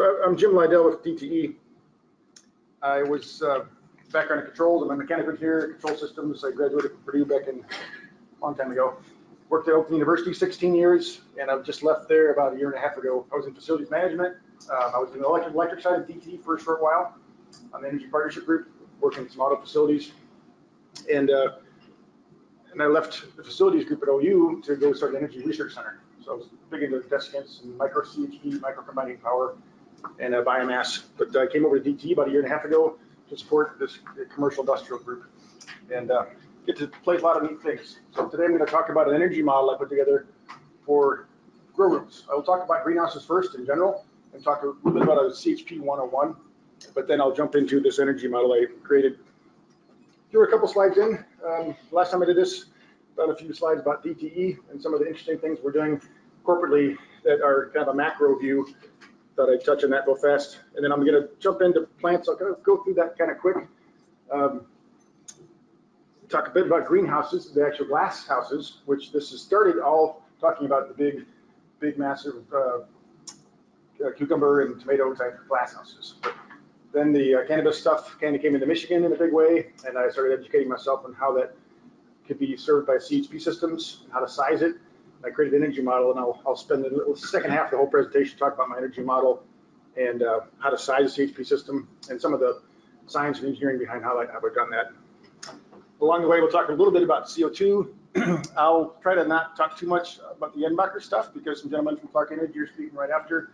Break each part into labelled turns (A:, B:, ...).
A: So I'm Jim Leidel with DTE. I was uh, background in controls. I'm a mechanical engineer, control systems. I graduated from Purdue back in a long time ago. Worked at Oakland University 16 years, and I've just left there about a year and a half ago. I was in facilities management. Um, I was in the electric, electric side of DTE for a short while on the Energy Partnership Group, working in some auto facilities. And uh, and I left the facilities group at OU to go start an energy research center. So I was big into desiccants and micro CHP, micro combining power, and biomass. But I came over to DTE about a year and a half ago to support this commercial industrial group and uh, get to play a lot of neat things. So today I'm going to talk about an energy model I put together for grow rooms. I will talk about greenhouses first in general and talk a little bit about a CHP 101, but then I'll jump into this energy model I created. Here are a couple slides in. Um, last time I did this, done a few slides about DTE and some of the interesting things we're doing corporately that are kind of a macro view. Thought I'd touch on that real fast. And then I'm going to jump into plants. I'll go through that kind of quick. Um, talk a bit about greenhouses, the actual glass houses, which this has started all talking about the big, big, massive uh, uh, cucumber and tomato type glass houses. Then the uh, cannabis stuff kind of came into Michigan in a big way, and I started educating myself on how that could be served by CHP systems and how to size it. I created an energy model, and I'll, I'll spend the second half of the whole presentation talking about my energy model and uh, how to size a CHP system and some of the science and engineering behind how, I, how I've done that. Along the way, we'll talk a little bit about CO2. I'll try to not talk too much about the Jenbacher stuff because some gentlemen from Clarke Energy are speaking right after.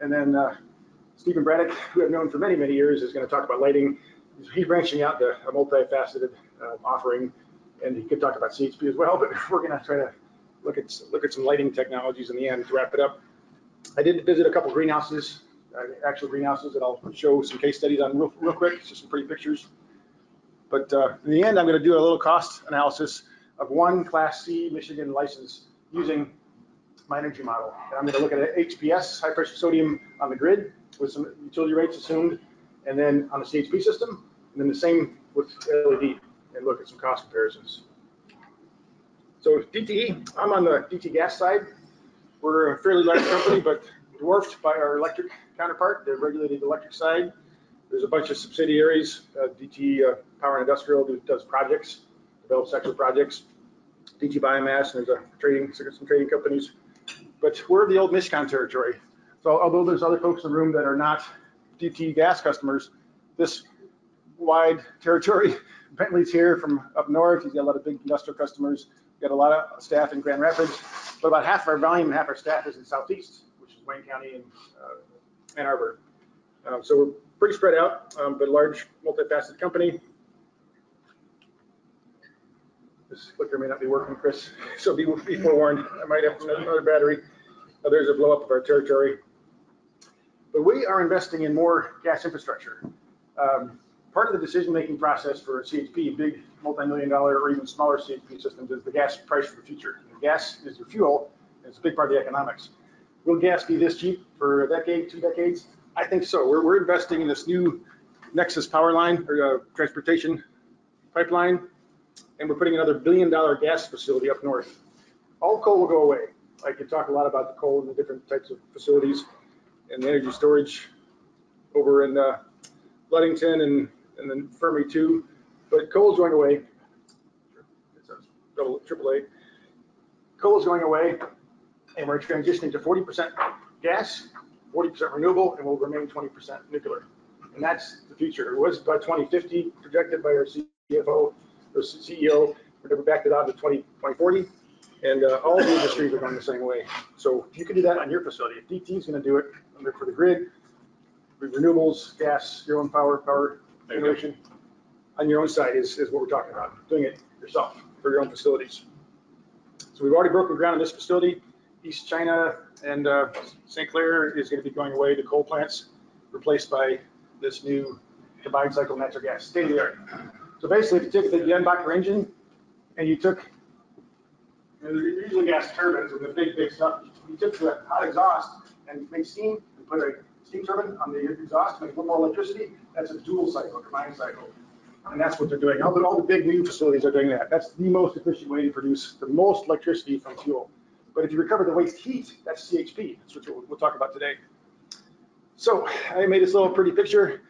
A: And then uh, Stephen Braddock, who I've known for many, many years, is going to talk about lighting. He's branching out the a multifaceted uh, offering, and he could talk about CHP as well. But we're going to try to look at look at some lighting technologies in the end to wrap it up. I did visit a couple greenhouses, uh, actual greenhouses that I'll show some case studies on real, real quick, just some pretty pictures. But uh, in the end, I'm going to do a little cost analysis of one Class C Michigan license using my energy model. And I'm going to look at HPS, high pressure sodium on the grid with some utility rates assumed, and then on the CHP system, and then the same with LED and look at some cost comparisons. So DTE, I'm on the DT gas side. We're a fairly large company, but dwarfed by our electric counterpart, the regulated electric side. There's a bunch of subsidiaries. Uh, DT uh, Power and Industrial does projects, develops actual projects. DT Biomass, and there's a trading, some trading companies. But we're the old MICHCON territory. So although there's other folks in the room that are not DT gas customers, this wide territory, Bentley's here from up north. He's got a lot of big industrial customers. Got a lot of staff in Grand Rapids, but about half our volume and half our staff is in Southeast, which is Wayne County and uh, Ann Arbor. Um, so we're pretty spread out, um, but large, multifaceted company. This clicker may not be working, Chris, so be, be forewarned. I might have another battery. Oh, there's a blow up of our territory. But we are investing in more gas infrastructure. Um, part of the decision-making process for CHP, big multi-million dollar or even smaller CHP systems, is the gas price for the future. And gas is your fuel, and it's a big part of the economics. Will gas be this cheap for a decade, two decades? I think so. We're, we're investing in this new Nexus power line or uh, transportation pipeline, and we're putting another billion dollar gas facility up north. All coal will go away. I could talk a lot about the coal and the different types of facilities and the energy storage over in uh, Ludington and, and then Fermi too. But coal is going away. Triple A. Coal is going away, and we're transitioning to 40% gas 40% renewable and we'll remain 20% nuclear. And that's the future. It was by 2050 projected by our CFO or CEO. We're never backed it out to 20, 2040. And uh, all the industries are going the same way. So if you can do that on your facility, if DT is going to do it for the grid, renewables, gas, your own power, power generation on your own side is, is what we're talking about. Doing it yourself for your own facilities. So we've already broken ground on this facility. East China and uh, St. Clair is going to be going away to coal plants, replaced by this new combined cycle natural gas, state of the art. So basically, if you took the Jenbacher engine and you took, usually gas turbines and the big, big stuff, you took the hot exhaust and made steam and put a steam turbine on the exhaust make a little more electricity, that's a dual cycle, combined cycle. And that's what they're doing. All the, all the big new facilities are doing that. That's the most efficient way to produce the most electricity from fuel. But if you recover the waste heat, that's CHP. That's what we'll, we'll talk about today. So I made this little pretty picture.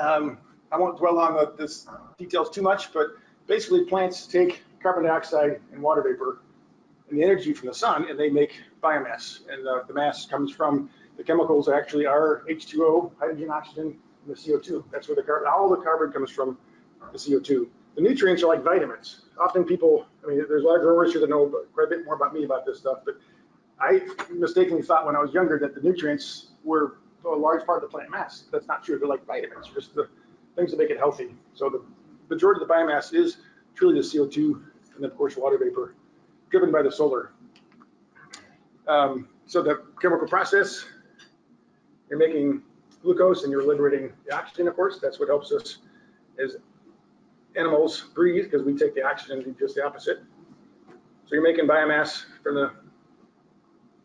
A: Um, I won't dwell on the this details too much, but basically plants take carbon dioxide and water vapor and the energy from the sun and they make biomass. And uh, the mass comes from the chemicals actually are H2O, hydrogen, oxygen, and the CO2. That's where the carbon, all the carbon comes from the CO2. The nutrients are like vitamins. Often people, I mean, there's a lot of growers here that know quite a bit more about me about this stuff, but I mistakenly thought when I was younger that the nutrients were a large part of the plant mass. That's not true. They're like vitamins, just the things that make it healthy. So the majority of the biomass is truly the CO2 and then of course water vapor driven by the solar. Um, so the chemical process, you're making glucose and you're liberating the oxygen, of course. That's what helps us as animals breathe because we take the oxygen and do just the opposite. So you're making biomass from the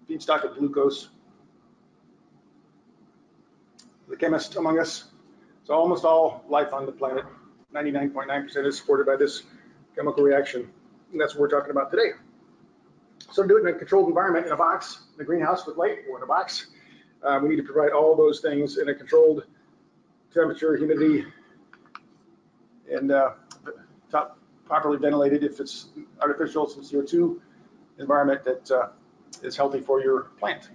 A: feedstock of glucose. The chemist among us, so almost all life on the planet, 99.9% is supported by this chemical reaction. And that's what we're talking about today. So to do it in a controlled environment in a box, in a greenhouse with light or in a box, uh, we need to provide all those things in a controlled temperature, humidity, and uh, top, properly ventilated if it's artificial, some CO2 environment that uh, is healthy for your plant.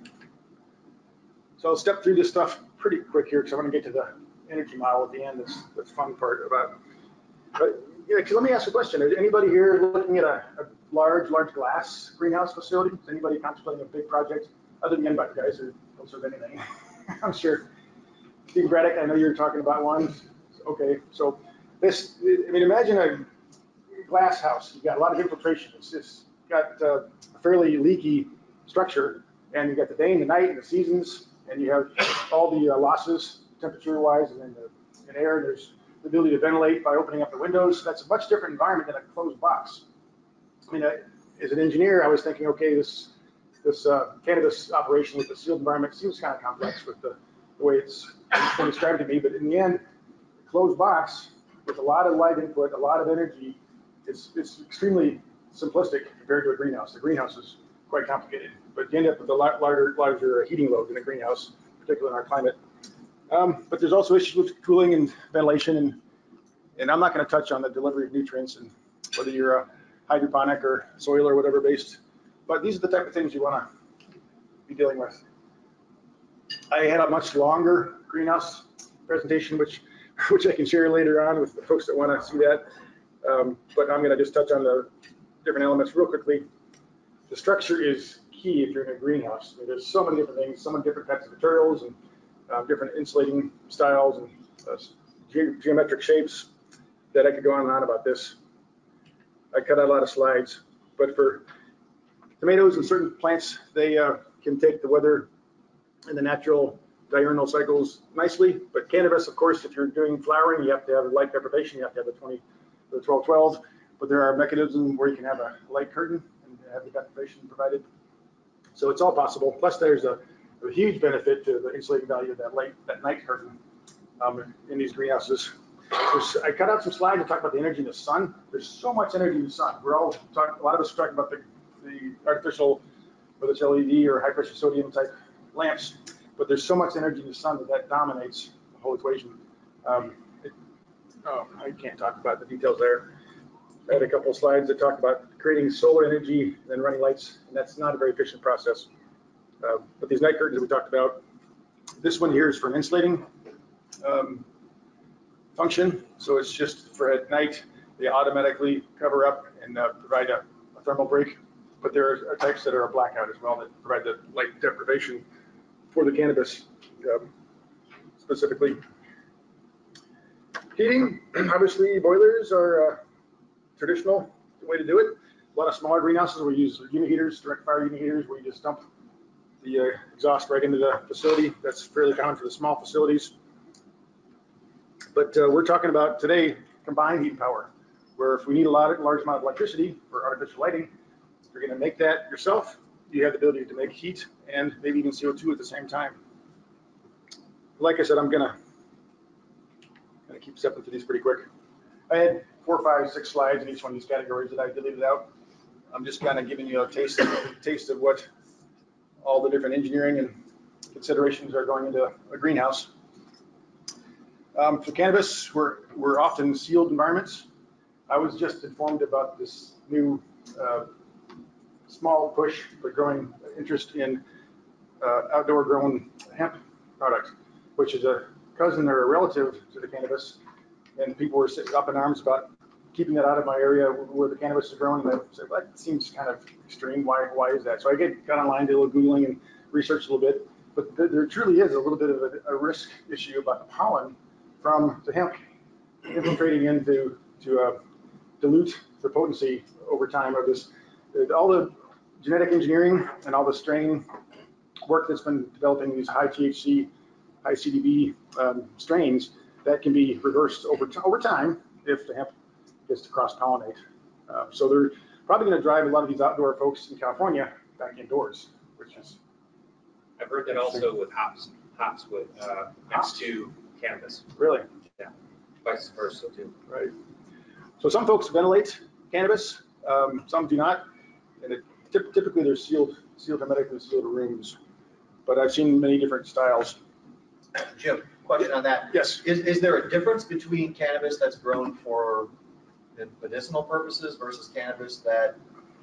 A: So I'll step through this stuff pretty quick here because I want to get to the energy model at the end. That's the fun part about. But yeah, let me ask a question. Is anybody here looking at a, a large, large glass greenhouse facility? Is anybody contemplating a big project other than the anybody, guys who don't anything? I'm sure. Steve Braddock, I know you're talking about one. Okay, so this, I mean, imagine a glass house. You've got a lot of infiltration. It's just got uh, a fairly leaky structure, and you've got the day and the night and the seasons, and you have all the uh, losses temperature-wise, and then the, in air. There's the ability to ventilate by opening up the windows. That's a much different environment than a closed box. I mean, I, as an engineer, I was thinking, okay, this this uh, cannabis operation with the sealed environment seems kind of complex with the, the way it's been described to me. But in the end, closed box with a lot of light input, a lot of energy, it's, it's extremely simplistic compared to a greenhouse. The greenhouse is quite complicated, but you end up with a lot larger, larger heating load in a greenhouse, particularly in our climate. Um, but there's also issues with cooling and ventilation, and and I'm not going to touch on the delivery of nutrients and whether you're a hydroponic or soil or whatever based. But these are the type of things you want to be dealing with. I had a much longer greenhouse presentation, which which I can share later on with the folks that want to see that. Um, but I'm going to just touch on the different elements real quickly. The structure is key if you're in a greenhouse. I mean, there's so many different things, so many different types of materials and uh, different insulating styles and uh, ge geometric shapes that I could go on and on about this. I cut out a lot of slides, but for tomatoes and certain plants, they uh, can take the weather and the natural diurnal cycles nicely. But cannabis, of course, if you're doing flowering, you have to have a light deprivation. You have to have the 20, the 12, 12. But there are mechanisms where you can have a light curtain and have the deprivation provided. So it's all possible. Plus, there's a, a huge benefit to the insulating value of that light, that night curtain um, in these greenhouses. I cut out some slides to talk about the energy in the sun. There's so much energy in the sun. We're all talking, a lot of us are talking about the, the artificial, whether it's LED or high pressure sodium type lamps but there's so much energy in the sun that that dominates the whole equation. Um, it, oh, I can't talk about the details there. I had a couple of slides that talk about creating solar energy and running lights, and that's not a very efficient process. Uh, but these night curtains that we talked about, this one here is for an insulating um, function. So it's just for at night, they automatically cover up and uh, provide a, a, thermal break. But there are types that are a blackout as well that provide the light deprivation for the cannabis um, specifically. Heating, obviously boilers are traditional way to do it. A lot of smaller greenhouses we use unit heaters, direct fire unit heaters, where you just dump the uh, exhaust right into the facility. That's fairly common for the small facilities. But uh, we're talking about today combined heat and power, where if we need a lot of, large amount of electricity for artificial lighting, you're going to make that yourself you have the ability to make heat and maybe even CO2 at the same time. Like I said, I'm gonna, gonna keep stepping through these pretty quick. I had four, five, six slides in each one of these categories that I deleted out. I'm just kind of giving you a taste, taste of what all the different engineering and considerations are going into a greenhouse. Um, for cannabis, we're, we're often sealed environments. I was just informed about this new uh, small push for growing interest in uh, outdoor grown hemp products, which is a cousin or a relative to the cannabis. And people were sitting up in arms about keeping that out of my area where the cannabis is growing. Well, that seems kind of extreme. Why, why is that? So I get, got online, did a little Googling and researched a little bit. But there, there truly is a little bit of a, a risk issue about the pollen from the hemp infiltrating into to uh, dilute the potency over time of this. All the genetic engineering and all the strain work that's been developing these high THC, high CBD um, strains that can be reversed over, over time if the hemp gets to cross pollinate. Uh, so they're probably going to drive a lot of these outdoor folks in California back indoors, which is.
B: I've heard that also with hops, hops with uh, next to cannabis,
A: Really? Yeah.
B: vice versa too.
A: Right. So some folks ventilate cannabis, um, some do not, and it, typically they're sealed, sealed hermetically sealed rooms. But I've seen many different styles.
C: Jim, question on that.
A: Yes.
C: Is, is there a difference between cannabis that's grown for medicinal purposes versus cannabis that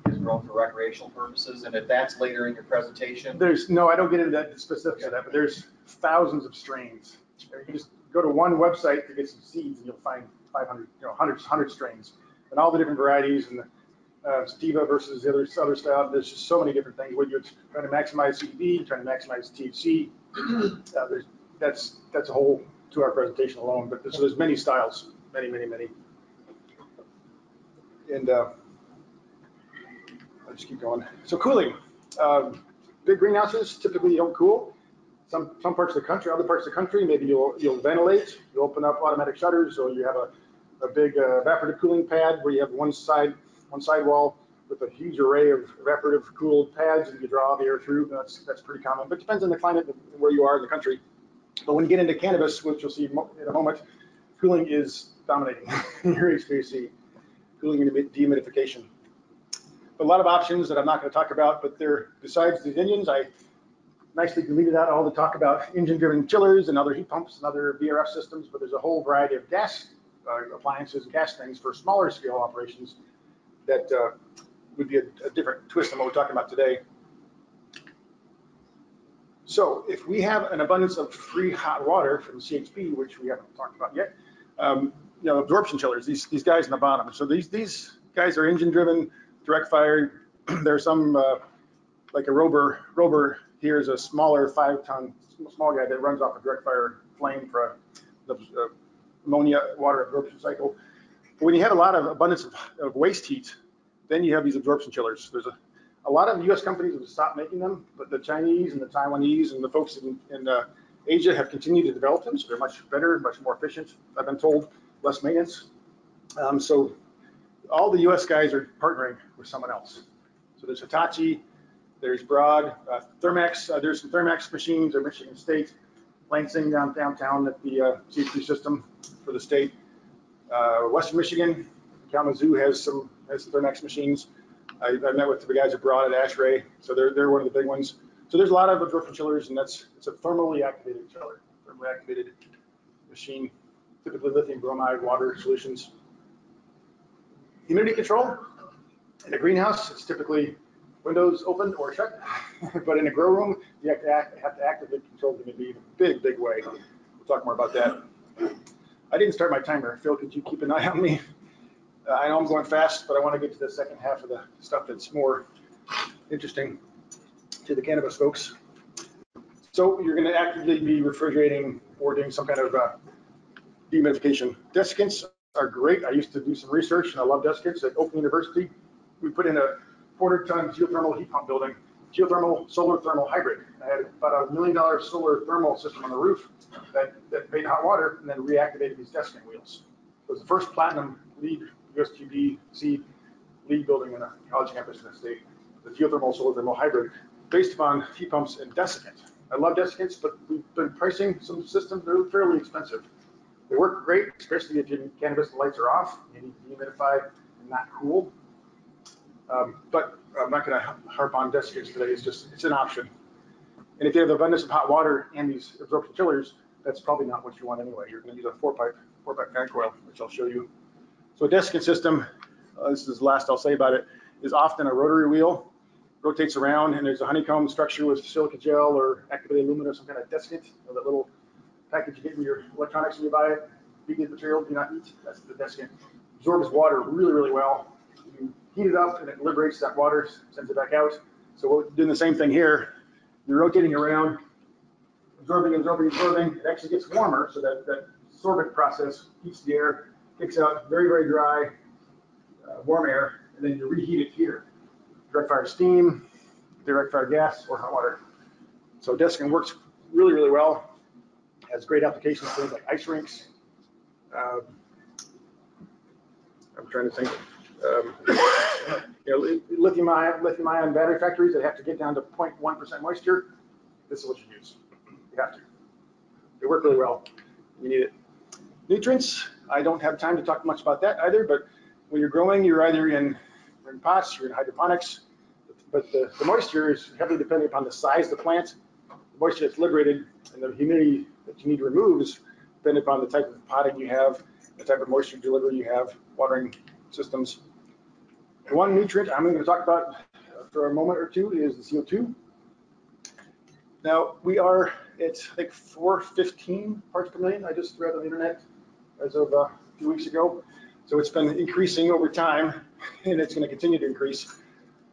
C: is grown for recreational purposes? And if that's later in your presentation,
A: There's, no, I don't get into that specifics of that, but there's thousands of strains. You can just go to one website to get some seeds and you'll find 500, you know, hundreds, hundred strains and all the different varieties and uh, sativa versus the other, other style. There's just so many different things. When you're trying to maximize CBD, trying to maximize THC, uh, there's, that's, that's a whole two-hour presentation alone, but there's, there's many styles, many, many, many. And, uh, I'll just keep going. So cooling, um, big greenhouses typically don't cool. Some, some parts of the country, other parts of the country, maybe you'll, you'll ventilate, you open up automatic shutters, or you have a, a big uh, evaporative cooling pad where you have one side, one sidewall with a huge array of evaporative cooled pads and you draw the air through. That's, that's pretty common, but it depends on the climate and where you are in the country. But when you get into cannabis, which you'll see in a moment, cooling is dominating in your HVAC, cooling and dehumidification. A lot of options that I'm not going to talk about, but there, besides these engines, I nicely deleted out all the talk about engine-driven chillers and other heat pumps and other VRF systems, but there's a whole variety of gas uh, appliances, gas things for smaller scale operations that uh, would be a, a different twist than what we're talking about today. So if we have an abundance of free hot water from CHP, which we haven't talked about yet, um, you know, absorption chillers, these, these guys in the bottom. So these, these guys are engine driven, direct fire. There's some, uh, like a Robur, Robur here is a smaller five ton, small guy that runs off a direct fire flame for the uh, ammonia water absorption cycle. But when you have a lot of abundance of, of waste heat, then you have these absorption chillers. There's a, a lot of US companies have stopped making them, but the Chinese and the Taiwanese and the folks in, in uh, Asia have continued to develop them. So they're much better, much more efficient. I've been told less maintenance. Um, so all the US guys are partnering with someone else. So there's Hitachi, there's Broad, uh, Thermax, uh, there's some Thermax machines at Michigan State, Lansing down downtown at the uh, C3 system for the state. Uh, Western Michigan, Kalamazoo has some has Thermax machines. I, I met with the guys at Broad at ASHRAE, so they're they're one of the big ones. So there's a lot of absorption chillers, and that's it's a thermally activated chiller, thermally activated machine, typically lithium bromide water solutions. Humidity control in a greenhouse, it's typically windows open or shut, but in a grow room, you have to, act, have to actively control the humidity in a big, big way. We'll talk more about that. I didn't start my timer. Phil, could you keep an eye on me? Uh, I know I'm going fast, but I want to get to the second half of the stuff that's more interesting to the cannabis folks. So you're going to actively be refrigerating or doing some kind of uh, dehumidification. Desiccants are great. I used to do some research and I love desiccants at Oakland University. We put in a 400 ton geothermal heat pump building, geothermal solar thermal hybrid. I had about a million dollar solar thermal system on the roof that, that made hot water and then reactivated these desiccant wheels. It was the first platinum LEED USGB seed LEED building in a college campus in the state, the geothermal solar thermal hybrid, based upon heat pumps and desiccant. I love desiccants, but we've been pricing some systems, they're fairly expensive. They work great, especially if your cannabis lights are off, you need to dehumidify and not cool. Um, but I'm not going to harp on desiccants today. It's just it's an option. And if you have abundance of hot water and these absorption chillers, that's probably not what you want anyway. You're gonna use a four pipe, four pipe fan coil, which I'll show you. So a desiccant system, uh, this is the last I'll say about it, is often a rotary wheel, rotates around and there's a honeycomb structure with silica gel or activated aluminum, some kind of desiccant, know, that little package you get in your electronics when you buy it. Vegan material, do not eat, that's the desiccant. Absorbs water really, really well. Heat it up and it liberates that water, sends it back out. So we're doing the same thing here. You're rotating around, absorbing, absorbing, absorbing. It actually gets warmer, so that, that sorbent process heats the air, kicks out very, very dry, uh, warm air, and then you reheat it here. Direct fire steam, direct fire gas, or hot water. So desiccant works really, really well. Has great applications for things like ice rinks. Um, I'm trying to think. Um, you know, lithium ion, lithium ion battery factories that have to get down to 0.1% moisture. This is what you use. You have to. They work really well. You need it. Nutrients, I don't have time to talk much about that either, but when you're growing, you're either in, in pots, you're in hydroponics, but the, the moisture is heavily dependent upon the size of the plant, the moisture that's liberated, and the humidity that you need to remove is dependent upon the type of potting you have, the type of moisture delivery you have, watering systems. One nutrient I'm going to talk about for a moment or two is the CO2. Now, we are at, think, 415 parts per million. I just read on the internet as of uh, a few weeks ago. So it's been increasing over time, and it's going to continue to increase.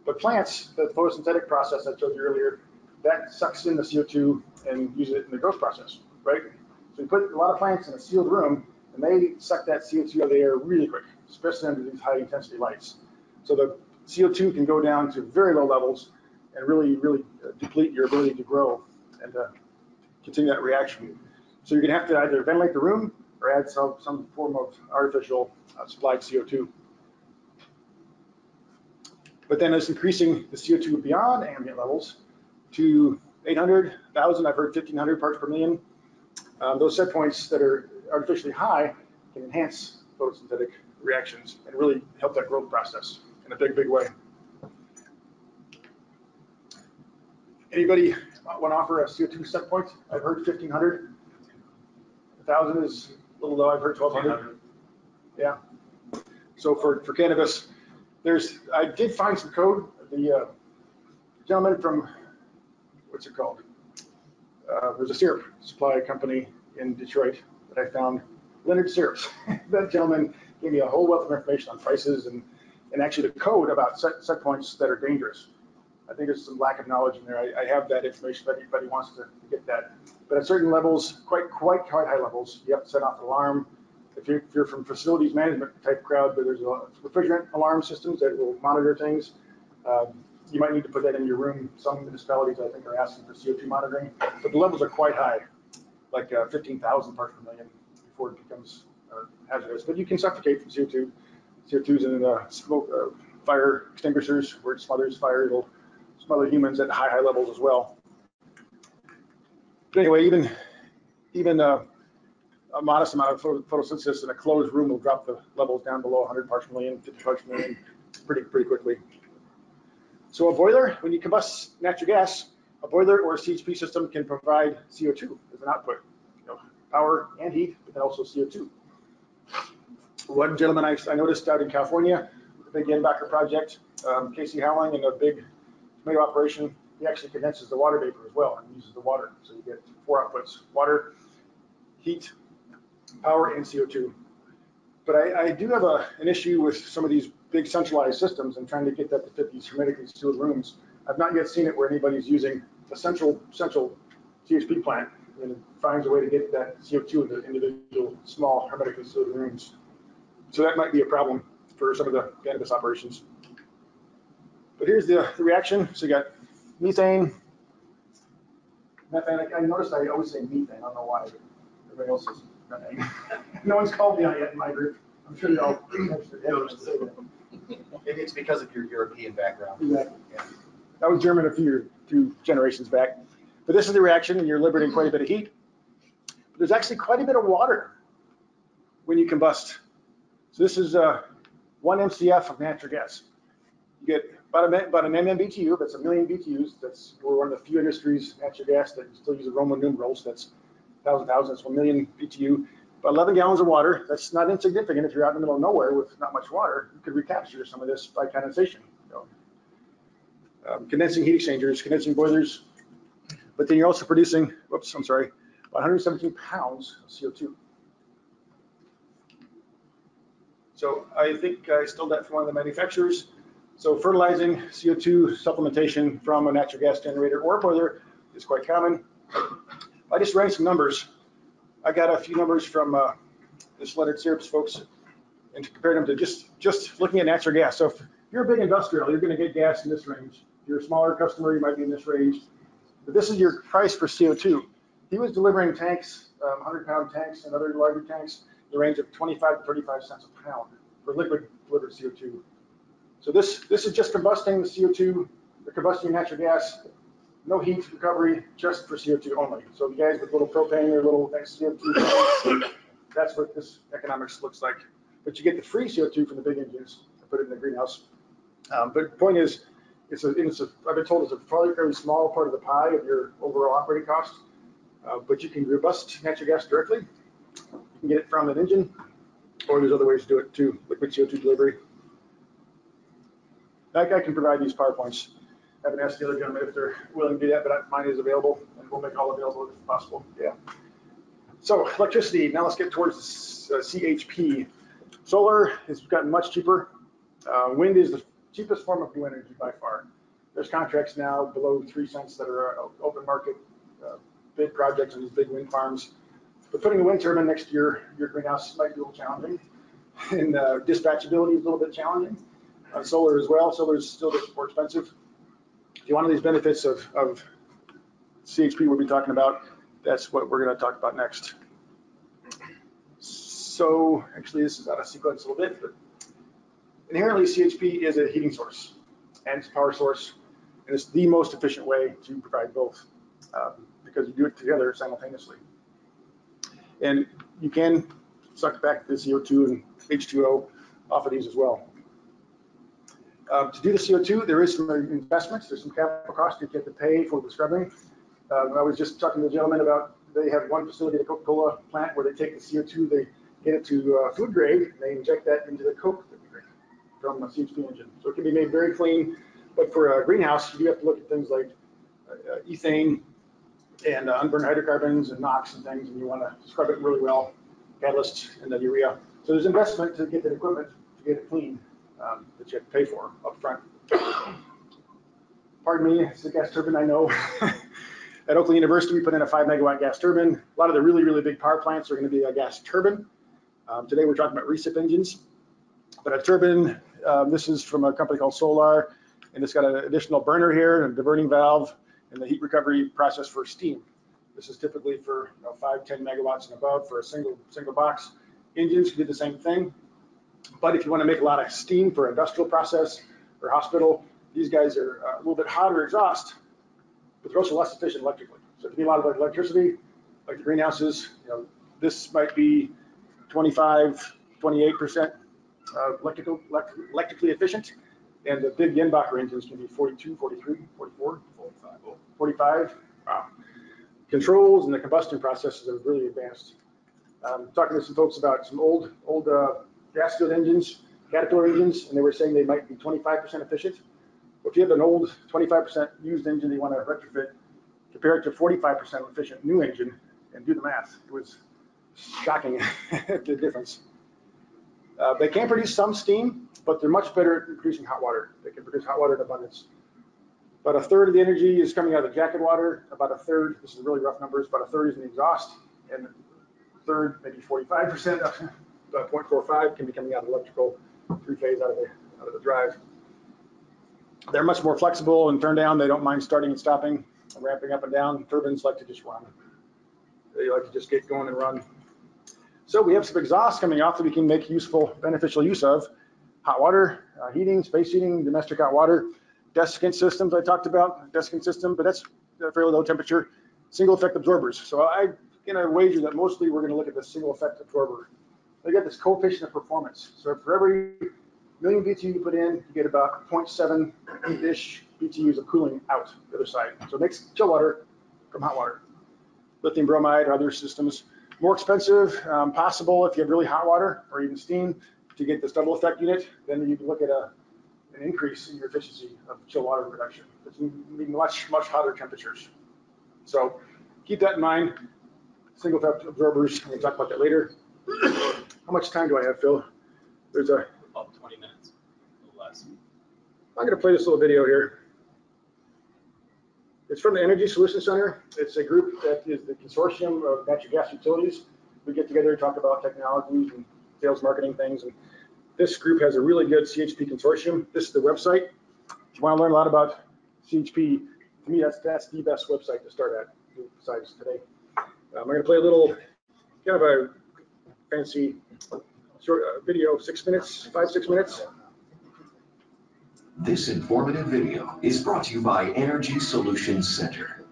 A: But plants, the photosynthetic process I showed you earlier, that sucks in the CO2 and uses it in the growth process, right? So you put a lot of plants in a sealed room, and they suck that CO2 out of the air really quick, especially under these high intensity lights. So the CO2 can go down to very low levels and really, really uh, deplete your ability to grow and uh, continue that reaction. So you're gonna have to either ventilate the room or add some, some form of artificial uh, supplied CO2. But then it's increasing the CO2 beyond ambient levels to 800, 1,000, I've heard 1,500 parts per million. Um, those set points that are artificially high can enhance photosynthetic reactions and really help that growth process in a big, big way. Anybody want to offer a CO2 set point? I've heard 1,500. 1,000 is a little low, I've heard 1,200. Yeah. So for, for cannabis, there's, I did find some code. The uh, gentleman from, what's it called? Uh, There's a syrup supply company in Detroit that I found, Leonard Syrups. That gentleman gave me a whole wealth of information on prices and, and actually the code about set, set points that are dangerous. I think there's some lack of knowledge in there. I, I have that information if anybody wants to get that. But at certain levels, quite, quite, high levels, you have to set off an alarm. If you're, if you're from facilities management type crowd, there's a refrigerant alarm systems that will monitor things, um, you might need to put that in your room. Some municipalities, I think, are asking for CO2 monitoring, but the levels are quite high, like uh, 15,000 parts per million before it becomes uh, hazardous. But you can suffocate from CO2. CO2 is in uh, smoke, uh, fire extinguishers where it smothers fire. It'll smother humans at high, high levels as well. But anyway, even even uh, a modest amount of photosynthesis in a closed room will drop the levels down below 100 parts per million, 50 parts per million, pretty pretty quickly. So a boiler, when you combust natural gas, a boiler or a CHP system can provide CO2 as an output, you know, power and heat, but then also CO2. One gentleman I, I noticed out in California, the big Jenbacher project, um, Casey Houweling in a big tomato operation, he actually condenses the water vapor as well and uses the water. So you get four outputs, water, heat, power, and CO2. But I, I do have a, an issue with some of these big centralized systems and trying to get that to fit these hermetically sealed rooms. I've not yet seen it where anybody's using a central, central CHP plant and finds a way to get that CO2 into individual small hermetically sealed rooms. So that might be a problem for some of the cannabis operations. But here's the, the reaction. So you got methane, methane. I- I noticed I always say methane. I don't know why. Everybody else says methane. No one's called me on it yet in my group. I'm sure y'all.
C: Maybe it's because of your European background.
A: Exactly. That was German a few, few generations back. But this is the reaction, and you're liberating quite a bit of heat. But there's actually quite a bit of water when you combust. So this is uh, one MCF of natural gas. You get About a, about an MMBTU, that's a million BTUs, that's, we're one of the few industries, natural gas, that still use Roman numerals, that's thousand, thousand, that's one million BTU. About eleven gallons of water, that's not insignificant if you're out in the middle of nowhere with not much water, you could recapture some of this by condensation. you know. Um, Condensing heat exchangers, condensing boilers, but then you're also producing, whoops, I'm sorry, 117 pounds of CO2. So I think I stole that from one of the manufacturers. So fertilizing CO2 supplementation from a natural gas generator or boiler is quite common. I just ran some numbers. I got a few numbers from uh, this Leonard Syrups folks and compared them to just, just looking at natural gas. So if you're a big industrial, you're going to get gas in this range. If you're a smaller customer, you might be in this range. But this is your price for CO2. He was delivering tanks, um, 100 pound tanks and other larger tanks, the range of 25 to 35 cents a pound for liquid delivered CO2. So this, this is just combusting the CO2, the combusting natural gas, no heat recovery, just for CO2 only. So you guys with little propane or little CO2, that's what this economics looks like. But you get the free CO2 from the big engines, put it in the greenhouse. Um, but the point is, it's a, it's a, I've been told it's a probably very small part of the pie of your overall operating cost. Uh, but you can robust natural gas directly. Can get it from an engine, or there's other ways to do it too, liquid CO2 delivery. That guy can provide these PowerPoints. I haven't asked the other gentlemen if they're willing to do that, but mine is available, and we'll make all available if possible. Yeah. So electricity. Now let's get towards uh, CHP. Solar has gotten much cheaper. Uh, wind is the cheapest form of new energy by far. There's contracts now below three cents that are uh, open market, uh, big projects on these big wind farms. But putting a wind turbine next to your, your greenhouse might be a little challenging. And uh, dispatchability is a little bit challenging. Uh, solar as well. Solar is still a bit more expensive. If you want these benefits of, of CHP we'll be talking about, that's what we're going to talk about next. So actually, this is out of sequence a little bit, but inherently CHP is a heating source and it's a power source, and it's the most efficient way to provide both um, because you do it together simultaneously. And you can suck back the CO2 and H2O off of these as well. Um, to do the CO2, there is some investments, there's some capital cost you have to pay for the scrubbing. Um, I was just talking to the gentleman about, they have one facility, the Coca-Cola plant, where they take the CO2, they get it to uh, food grade, and they inject that into the Coke that we drink from a CHP engine. So it can be made very clean, but for a greenhouse, you do have to look at things like uh, ethane and uh, unburned hydrocarbons and NOx and things, and you want to scrub it really well, catalyst and then urea. So there's investment to get that equipment to get it clean um, that you have to pay for up front. Pardon me, it's a gas turbine, I know. At Oakland University, we put in a five megawatt gas turbine. A lot of the really, really big power plants are going to be a gas turbine. Um, today, we're talking about recip engines. But a turbine, um, this is from a company called Solar, and it's got an additional burner here and a diverting valve and the heat recovery process for steam. This is typically for you know, 5, 10 megawatts and above for a single single box. Engines can do the same thing. But if you want to make a lot of steam for industrial process or hospital, these guys are uh, a little bit hotter exhaust, but they're also less efficient electrically. So if you need a lot of electricity, like the greenhouses, you know, this might be 25, 28% uh, electrical, elect- electrically efficient. And the big Jenbacher engines can be 42, 43, 44, 45. 45. Wow. Controls and the combustion processes are really advanced. Um, talking to some folks about some old, old uh, gas field engines, Caterpillar engines, and they were saying they might be 25% efficient. Well, if you have an old 25% used engine you want to retrofit, compare it to 45% efficient new engine, and do the math. It was shocking the difference. Uh, they can produce some steam, but they're much better at producing hot water. They can produce hot water in abundance. About a third of the energy is coming out of the jacket water. About a third, this is really rough numbers, about a third is in the exhaust, and a third, maybe 45%, about 0.45 can be coming out of electrical three phase out of the out of the drive. They're much more flexible and turn down. They don't mind starting and stopping, and ramping up and down. Turbines like to just run. They like to just get going and run. So we have some exhaust coming off that we can make useful, beneficial use of. Hot water, uh, heating, space heating, domestic hot water, desiccant systems I talked about, desiccant system, but that's a fairly low temperature. Single effect absorbers. So I gonna wager that mostly we're gonna look at the single effect absorber. They got this coefficient of performance. So for every million BTU you put in, you get about 0.7-ish BTUs of cooling out the other side. So it makes chill water from hot water. Lithium bromide or other systems, more expensive, um, possible if you have really hot water or even steam to get this double effect unit, then you can look at a, an increase in your efficiency of chill water production. It's much, much hotter temperatures. So keep that in mind. Single effect absorbers, we'll talk about that later. How much time do I have, Phil? There's a,
B: About twenty minutes, or less.
A: I'm gonna play this little video here. It's from the Energy Solution Center. It's a group that is the consortium of natural gas utilities. We get together and talk about technologies and sales marketing things. And this group has a really good CHP consortium. This is the website. If you want to learn a lot about CHP, to me, that's, that's the best website to start at besides today. I'm gonna play a little, kind of a fancy short uh, video, six minutes, five, six minutes.
D: This informative video is brought to you by Energy Solutions Center.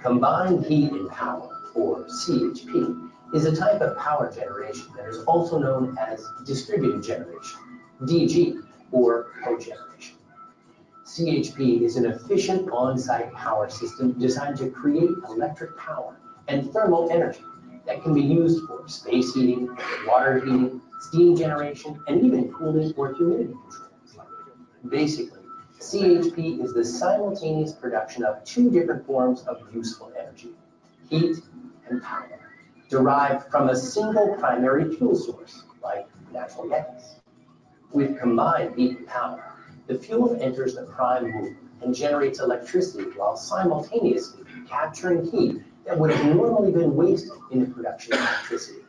E: Combined heat and power, or CHP, is a type of power generation that is also known as distributed generation, DG, or cogeneration. CHP is an efficient on-site power system designed to create electric power and thermal energy that can be used for space heating, water heating, steam generation, and even cooling or humidity control. Basically, CHP is the simultaneous production of two different forms of useful energy, heat and power, derived from a single primary fuel source, like natural gas. With combined heat and power, the fuel enters the prime mover and generates electricity while simultaneously capturing heat that would have normally been wasted in the production of electricity.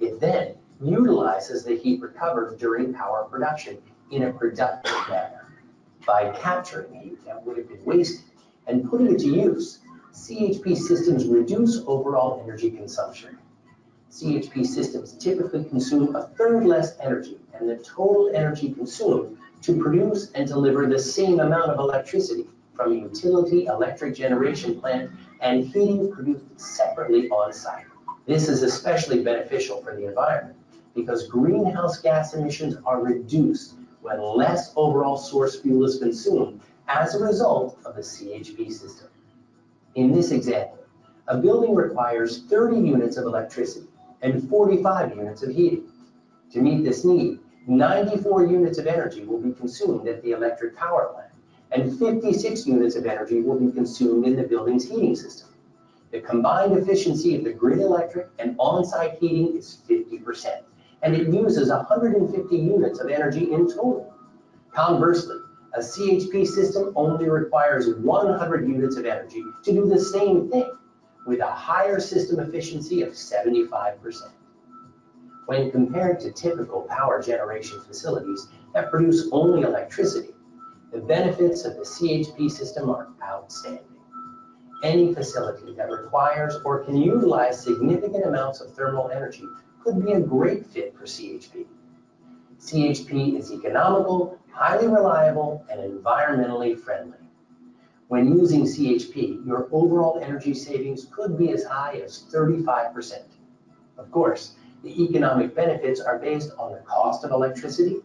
E: It then utilizes the heat recovered during power production in a productive manner. By capturing heat that would have been wasted and putting it to use, CHP systems reduce overall energy consumption. CHP systems typically consume a third less energy than the total energy consumed to produce and deliver the same amount of electricity from a utility electric generation plant and heating produced separately on site. This is especially beneficial for the environment because greenhouse gas emissions are reduced when less overall source fuel is consumed as a result of the CHP system. In this example, a building requires 30 units of electricity and 45 units of heating. To meet this need, 94 units of energy will be consumed at the electric power plant, and 56 units of energy will be consumed in the building's heating system. The combined efficiency of the grid electric and on-site heating is 50%, and it uses 150 units of energy in total. Conversely, a CHP system only requires 100 units of energy to do the same thing, with a higher system efficiency of 75%. When compared to typical power generation facilities that produce only electricity, the benefits of the CHP system are outstanding. Any facility that requires or can utilize significant amounts of thermal energy could be a great fit for CHP. CHP is economical, highly reliable, and environmentally friendly. When using CHP, your overall energy savings could be as high as 35%. Of course, the economic benefits are based on the cost of electricity,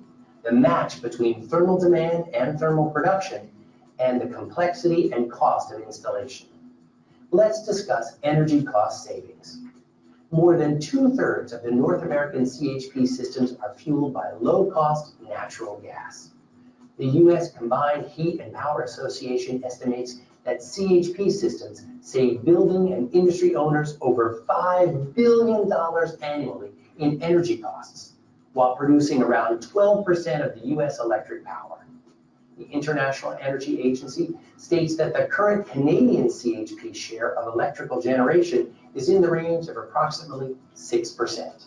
E: the match between thermal demand and thermal production, and the complexity and cost of installation. Let's discuss energy cost savings. More than two-thirds of the North American CHP systems are fueled by low-cost natural gas. The U.S. Combined Heat and Power Association estimates that CHP systems save building and industry owners over $5 billion annually in energy costs, while producing around 12% of the U.S. electric power. The International Energy Agency states that the current Canadian CHP share of electrical generation is in the range of approximately 6%.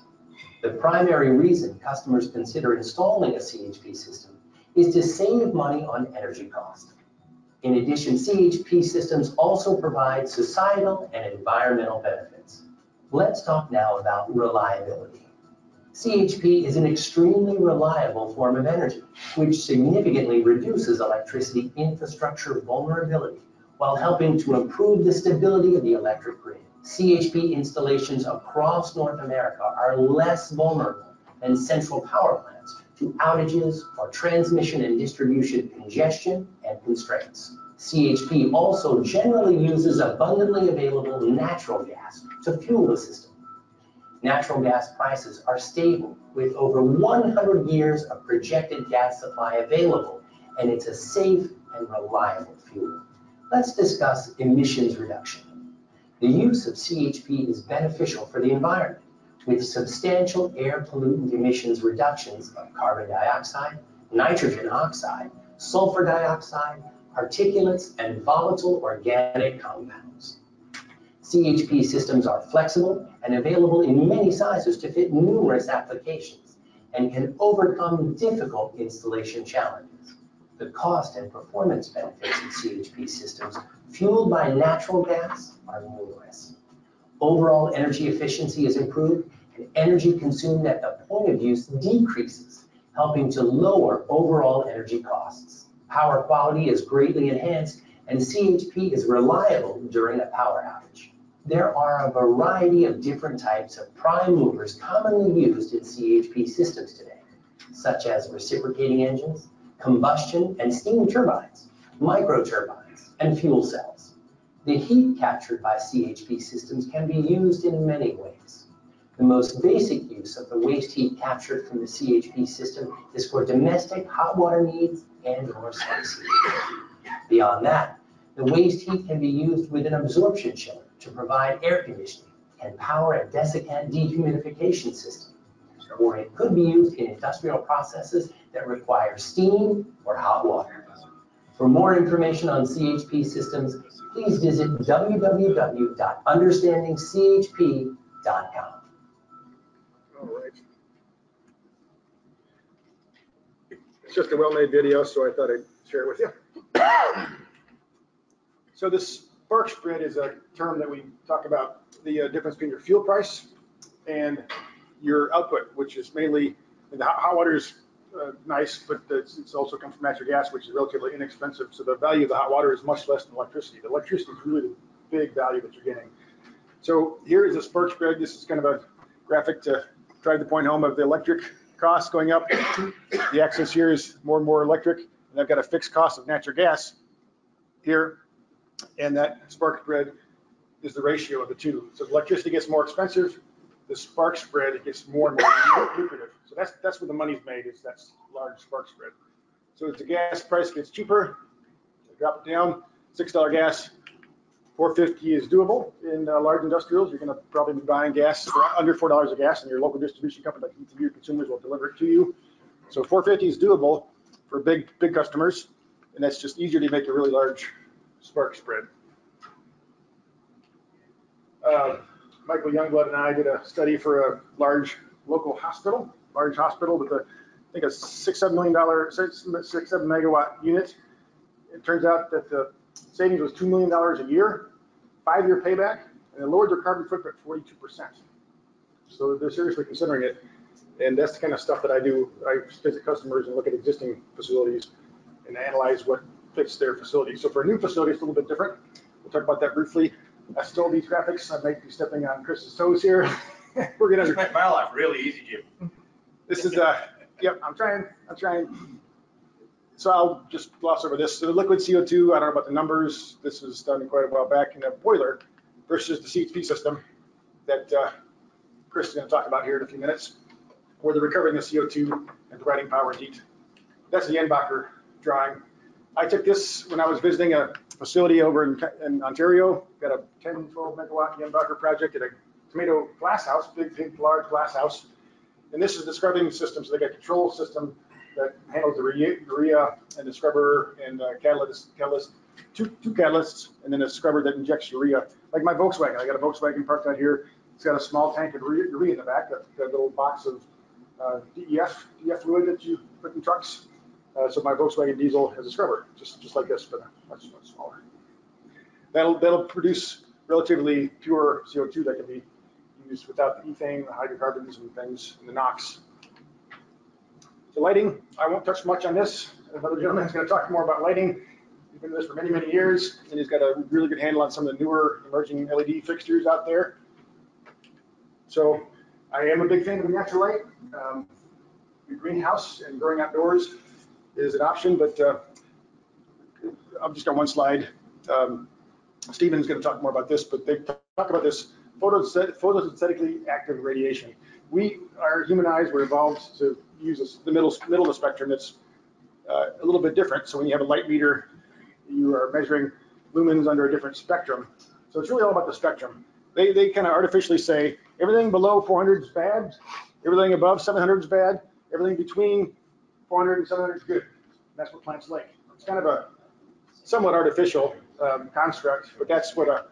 E: The primary reason customers consider installing a CHP system is to save money on energy costs. In addition, CHP systems also provide societal and environmental benefits. Let's talk now about reliability. CHP is an extremely reliable form of energy, which significantly reduces electricity infrastructure vulnerability while helping to improve the stability of the electric grid. CHP installations across North America are less vulnerable than central power plants to outages or transmission and distribution congestion and constraints. CHP also generally uses abundantly available natural gas to fuel the system. Natural gas prices are stable with over 100 years of projected gas supply available, and it's a safe and reliable fuel. Let's discuss emissions reduction. The use of CHP is beneficial for the environment with substantial air pollutant emissions reductions of carbon dioxide, nitrogen oxide, sulfur dioxide, particulates, and volatile organic compounds. CHP systems are flexible and available in many sizes to fit numerous applications and can overcome difficult installation challenges. The cost and performance benefits of CHP systems fueled by natural gas are numerous. Overall energy efficiency is improved and energy consumed at the point of use decreases, helping to lower overall energy costs. Power quality is greatly enhanced and CHP is reliable during a power outage. There are a variety of different types of prime movers commonly used in CHP systems today, such as reciprocating engines, combustion and steam turbines, microturbines, and fuel cells. The heat captured by CHP systems can be used in many ways. The most basic use of the waste heat captured from the CHP system is for domestic hot water needs and or space heat. Beyond that, the waste heat can be used with an absorption chiller to provide air conditioning and power a desiccant dehumidification system. Or it could be used in industrial processes that require steam or hot water. For more information on CHP systems, please visit www.understandingchp.com.
A: It's just a well-made video, so I thought I'd share it with you. So this spark spread is a term that we talk about the uh, difference between your fuel price and your output, which is mainly, the hot water is uh, nice, but it's it's also comes from natural gas, which is relatively inexpensive. So the value of the hot water is much less than electricity. The electricity is really the big value that you're getting. So here is a spark spread. This is kind of a graphic to drive the point home of the electric costs going up. The axis here is more and more electric, and I've got a fixed cost of natural gas here. And that spark spread is the ratio of the two. So if electricity gets more expensive, the spark spread gets more and more lucrative. So that's, that's where the money's made, is that large spark spread. So as the gas price gets cheaper, drop it down, $6 gas, 450 is doable in uh, large industrials. You're going to probably be buying gas for under $4 a gas, and your local distribution company like ETU consumers will deliver it to you. So 450 is doable for big, big customers, and that's just easier to make a really large spark spread. Uh, Michael Youngblood and I did a study for a large local hospital, large hospital with a, I think a six, seven million dollar, six, six, seven megawatt unit. It turns out that the savings was $2 million a year, five-year payback, and it lowered their carbon footprint 42%. So they're seriously considering it. And that's the kind of stuff that I do. I visit customers and look at existing facilities and analyze what fits their facility. So for a new facility, it's a little bit different. We'll talk about that briefly. I stole these graphics. I might be stepping on Chris's toes here. We're gonna,
F: make my life really easy, Jim.
A: this is, uh, yep, I'm trying, I'm trying. So I'll just gloss over this. So the liquid CO2, I don't know about the numbers. This was done quite a while back in a boiler versus the CHP system that uh, Chris is gonna talk about here in a few minutes, where they're recovering the CO2 and providing power and heat. That's the Jenbacher drawing. I took this when I was visiting a facility over in, in Ontario, got a 10, 12 megawatt Jenbacher project at a tomato glass house, big, big, large glass house. And this is the scrubbing system, so they got a control system that handles the urea, and the scrubber and uh, catalyst, catalyst, two, two catalysts, and then a scrubber that injects urea. Like my Volkswagen, I got a Volkswagen parked out here. It's got a small tank of urea in the back, that little box of uh, DEF, DEF fluid that you put in trucks. Uh, so my Volkswagen diesel has a scrubber, just, just like this, but much, much smaller. That'll, that'll produce relatively pure CO2 that can be used without the ethane, the hydrocarbons and things, and the NOx. The lighting, I won't touch much on this. Another gentleman is gonna talk more about lighting. He's been doing this for many, many years, and he's got a really good handle on some of the newer emerging LED fixtures out there. So I am a big fan of the natural light. Um, greenhouse and growing outdoors is an option, but uh, I've just got one slide. Um, Stephen's going to talk more about this, but they talk about this photosynth- photosynthetically active radiation. We, our human eyes were evolved to use the middle, middle of the spectrum that's uh, a little bit different. So when you have a light meter, you are measuring lumens under a different spectrum. So it's really all about the spectrum. They, they kind of artificially say everything below 400 is bad, everything above 700 is bad, everything between 400 and 700 is good. That's what plants like. It's kind of a somewhat artificial um, construct, but that's what a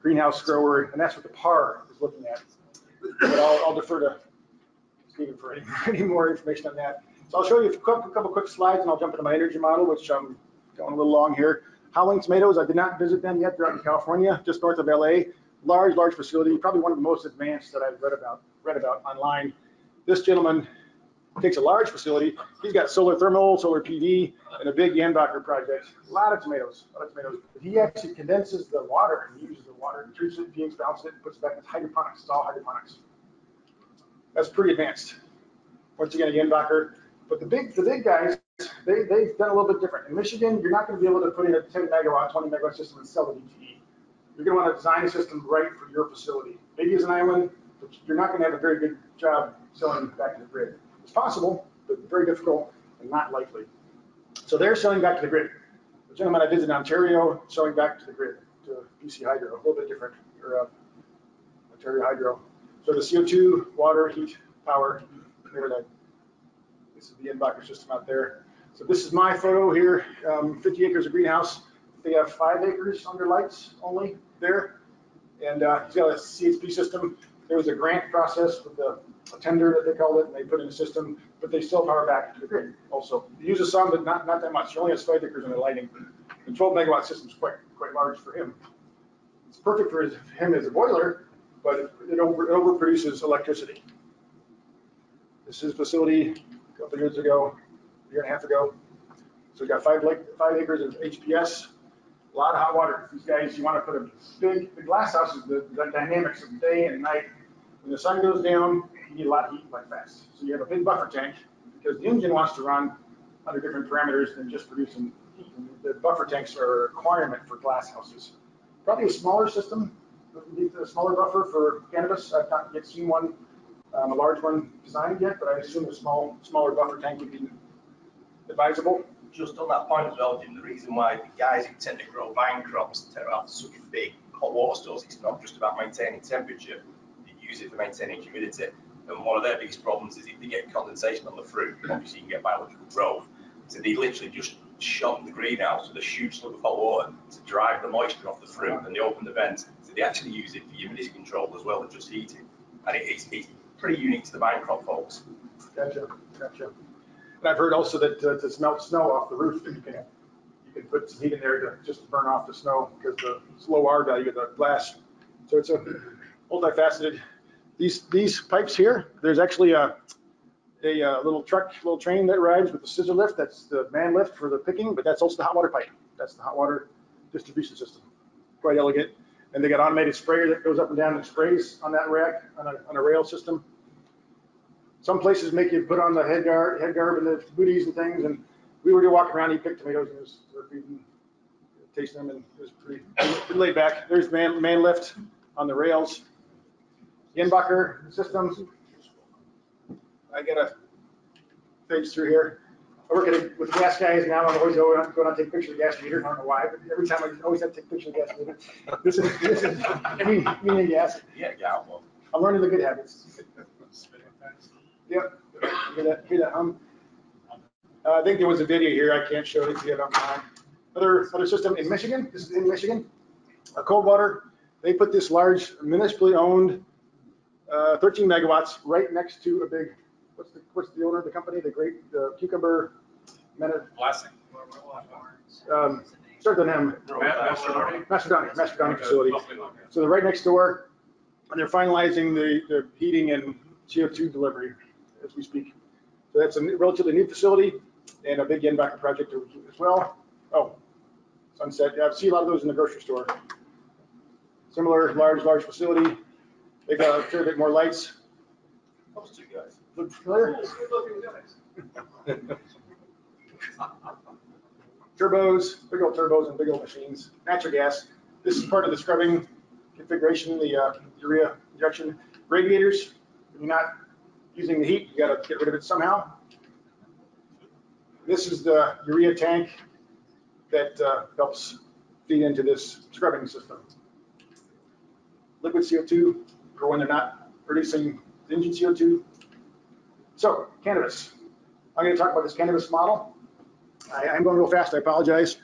A: greenhouse grower, and that's what the PAR is looking at. But I'll, I'll defer to Stephen for any, any more information on that. So I'll show you a couple, couple quick slides, and I'll jump into my energy model, which I'm going a little long here. Houweling Tomatoes, I did not visit them yet. They're out in California, just north of LA. Large, large facility, probably one of the most advanced that I've read about, read about online. This gentleman takes a large facility. He's got solar thermal, solar PV, and a big Jenbacher project. A lot of tomatoes, a lot of tomatoes. He actually condenses the water and uses the water, treats it, peels, bounces it, and puts it back in hydroponics. It's all hydroponics. That's pretty advanced. Once again, a Jenbacher. But the big, the big guys, they, they've done a little bit different. In Michigan, you're not going to be able to put in a 10 megawatt, 20 megawatt system and sell the DTE. You're going to want to design a system right for your facility. Maybe as an island, but you're not going to have a very good job selling back to the grid. It's possible, but very difficult and not likely. So they're selling back to the grid. The gentleman I visited in Ontario selling back to the grid, to BC Hydro, a little bit different, or uh, Ontario Hydro. So the CO2, water, heat, power, that. This is the Jenbacher system out there. So this is my photo here, um, 50 acres of greenhouse. They have five acres under lights only there. And uh, he's got a CHP system. There was a grant process with the a tender that they called it, and they put in a system, but they still power back to the grid also. It uses some, but not, not that much. He only has five acres under lighting. The 12 megawatt system's quite, quite large for him. It's perfect for his, him as a boiler, but it, it over, it overproduces electricity. This is a facility a couple years ago, a year and a half ago. So we got five, five acres of HPS, a lot of hot water. These guys, you want to put a big, the glass house is the, the dynamics of day and night. When the sun goes down, you need a lot of heat like fast. So you have a big buffer tank because the engine wants to run under different parameters than just producing heat. And the buffer tanks are a requirement for glass houses. Probably a smaller system, a smaller buffer for cannabis. I've not yet seen one, um, a large one designed yet, but I assume a small, smaller buffer tank would be advisable.
F: Just on that point as well, Jim, the reason why the guys who tend to grow vine crops tend to have such big hot water stores, it's not just about maintaining temperature, they use it for maintaining humidity. And one of their biggest problems is if they get condensation on the fruit, obviously you can get biological growth. So they literally just shot the greenhouse with a huge slug of hot water to drive the moisture off the fruit and they open the vents. So they actually use it for humidity control as well as just heating. And it- it's, it's pretty unique to the vine crop folks.
A: Gotcha, gotcha. And I've heard also that uh, to melt snow off the roof, you can, you can put some heat in there to just burn off the snow because the low R value of the glass. So it's a multifaceted. These, these pipes here, there's actually a, a uh, little truck, little train that rides with the scissor lift. That's the man lift for the picking, but that's also the hot water pipe. That's the hot water distribution system. Quite elegant. And they got automated sprayer that goes up and down and sprays on that rack, on a, on a rail system. Some places make you put on the head guard, head garb and the booties and things, and we were just walking around, he picked tomatoes and was, feeding, tasting them, and it was pretty, pretty laid back. There's man, man lift on the rails. Jenbacher systems. I got a page through here. I work at a- with gas guys now, I'm always going out, going out to take pictures of the gas meter, I don't know why, but every time I always have to take pictures of the gas meter. This is, this is, I mean, need gas.
F: Yeah, yeah, well.
A: I'm learning the good habits. Yep, hear that, hear that hum? Uh, I think there was a video here, I can't show it if you have it on. Other, other system in Michigan, this is in Michigan, uh, Coldwater, they put this large municipally owned, uh, 13 megawatts right next to a big, what's the, what's the owner of the company, the great the cucumber, meta,
F: Blessing.
A: um, start with an M, Macedonian, Macedonian facility. So they're right next door, and they're finalizing the, the heating and CO2 delivery as we speak. So that's a relatively new facility and a big Jenbacher project as well. Oh, sunset. Yeah, I see a lot of those in the grocery store. Similar, large, large facility. They got a fair bit more lights.
F: Those two guys.
A: Look familiar? Turbos, big old turbos and big old machines. Natural gas. This is part of the scrubbing configuration, the uh, urea injection. Radiators, you're not using the heat, you gotta get rid of it somehow. This is the urea tank that uh, helps feed into this scrubbing system. Liquid CO2 for when they're not producing engine CO2. So cannabis. I'm going to talk about this cannabis model. I, I'm going real fast, I apologize.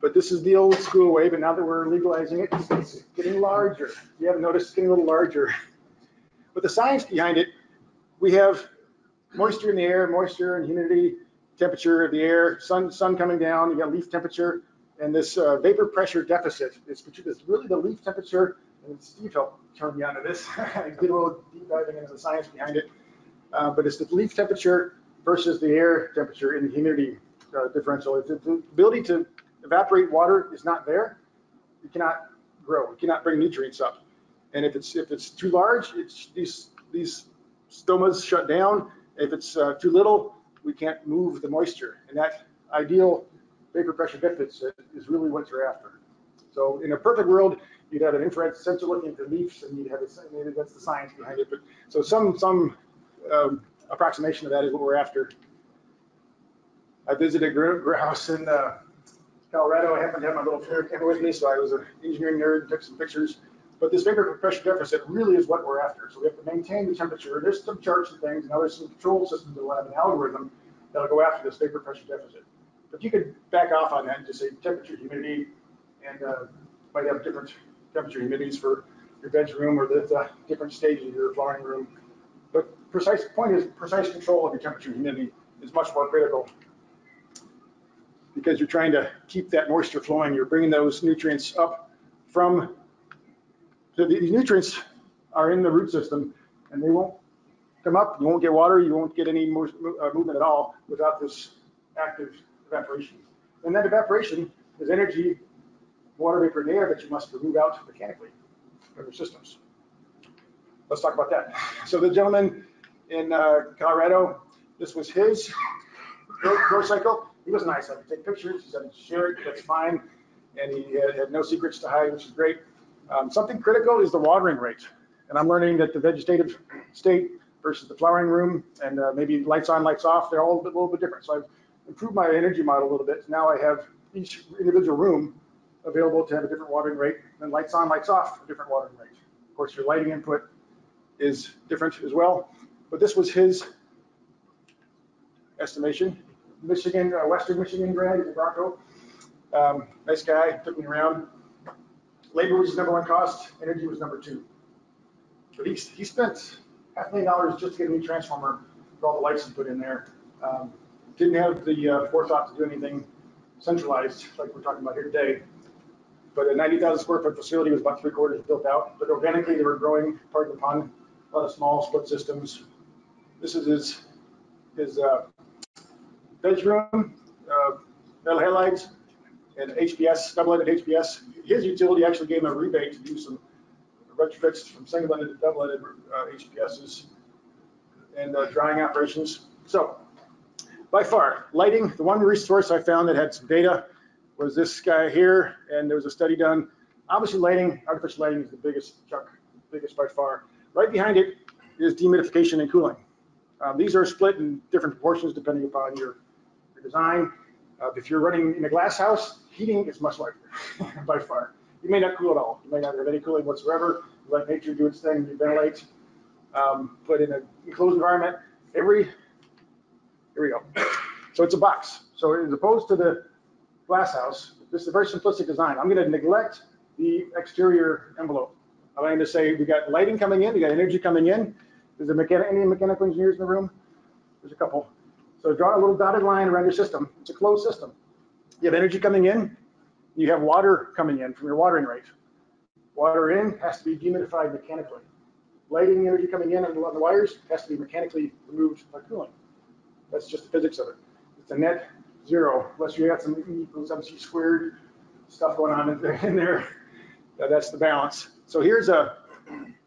A: But this is the old school way, but now that we're legalizing it, it's getting larger. You haven't noticed, it's getting a little larger. But the science behind it, we have moisture in the air, moisture and humidity, temperature of the air, sun, sun coming down, you got leaf temperature, and this uh, vapor pressure deficit. is, it's really the leaf temperature, and Steve helped turn me onto this. I did a little deep diving into the science behind it. Uh, but it's the leaf temperature versus the air temperature and the humidity uh, differential. If the, the ability to evaporate water is not there, you cannot grow. You cannot bring nutrients up. And if it's if it's too large, it's these these stomas shut down. If it's uh, too little, we can't move the moisture. And that ideal vapor pressure deficit is really what you're after. So in a perfect world, you'd have an infrared sensor looking at the leaves, and you'd have a, maybe that's the science behind it. But so some some um, approximation of that is what we're after. I visited house in uh, Colorado. I happened to have my little camera with me, so I was an engineering nerd, took some pictures. But this vapor pressure deficit really is what we're after. So we have to maintain the temperature. There's some charts and things, and there's some control systems that will have an algorithm that'll go after this vapor pressure deficit. But you could back off on that and just say temperature, humidity, and uh, might have different temperature humidities for your bedroom or the, the different stages of your flowering room. But precise point is precise control of your temperature humidity is much more critical because you're trying to keep that moisture flowing. You're bringing those nutrients up from, so these nutrients are in the root system and they won't come up. You won't get water. You won't get any uh, movement at all without this active evaporation. And that evaporation is energy, water vapor in air that you must remove out mechanically from your systems. Let's talk about that. So the gentleman in uh, Colorado, this was his grow, grow cycle. He was nice. I could take pictures. He said, share it. That's fine. And he had, had no secrets to hide, which is great. Um, something critical is the watering rate. And I'm learning that the vegetative state versus the flowering room and uh, maybe lights on, lights off, they're all a, bit, a little bit different. So I've improved my energy model a little bit. Now I have each individual room available to have a different watering rate and lights on, lights off, a different watering rate. Of course, your lighting input is different as well. But this was his estimation. Michigan, uh, Western Michigan grad, he's a Bronco. Um, nice guy, took me around. Labor was his number one cost, energy was number two. But he, he spent half a million dollars just to get a new transformer for all the lights he put in there. Um, didn't have the uh, forethought to do anything centralized like we're talking about here today. But a 90,000 square foot facility was about three quarters built out. But organically, they were growing part of the pond, a lot of small split systems. This is his his uh, bedroom, uh, metal halides, and HPS, double-ended HPS. His utility actually gave him a rebate to do some retrofits from single-ended to double-ended uh, HPSs and uh, drying operations. So by far, lighting, the one resource I found that had some data was this guy here, and there was a study done. Obviously, lighting, artificial lighting is the biggest chunk, biggest by far. Right behind it is dehumidification and cooling. Um, these are split in different proportions depending upon your, your design. Uh, if you're running in a glass house, heating is much larger by far. You may not cool at all. You may not have any cooling whatsoever. You let nature do its thing, you ventilate. Um, but in an enclosed environment, every, here we go. So it's a box. So as opposed to the glass house, this is a very simplistic design. I'm going to neglect the exterior envelope. I'm going to say we got lighting coming in, we got energy coming in. Is there mechanic, any mechanical engineers in the room? There's a couple. So draw a little dotted line around your system. It's a closed system. You have energy coming in. You have water coming in from your watering rate. Water in has to be dehumidified mechanically. Lighting energy coming in on the wires has to be mechanically removed by cooling. That's just the physics of it. It's a net zero, unless you got some E equals MC squared stuff going on in there, in there. That's the balance. So here's a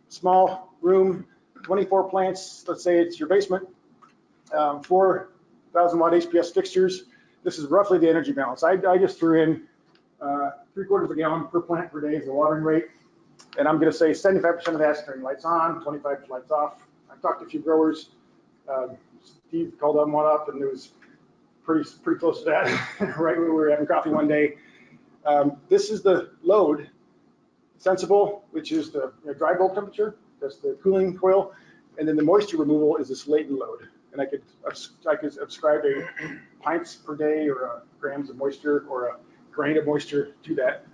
A: small room, 24 plants, let's say it's your basement, um, 4,000 watt HPS fixtures. This is roughly the energy balance. I, I just threw in uh, three quarters of a gallon per plant per day is the watering rate. And I'm gonna say 75% of that's turning lights on, 25 lights off. I talked to a few growers. Um, Steve called them one up and it was pretty, pretty close to that, right when we were having coffee one day. Um, This is the load, sensible, which is the you know, dry bulb temperature, that's the cooling coil. And then the moisture removal is this latent load. And I could, I could ascribe a pints per day or a grams of moisture or a grain of moisture to that.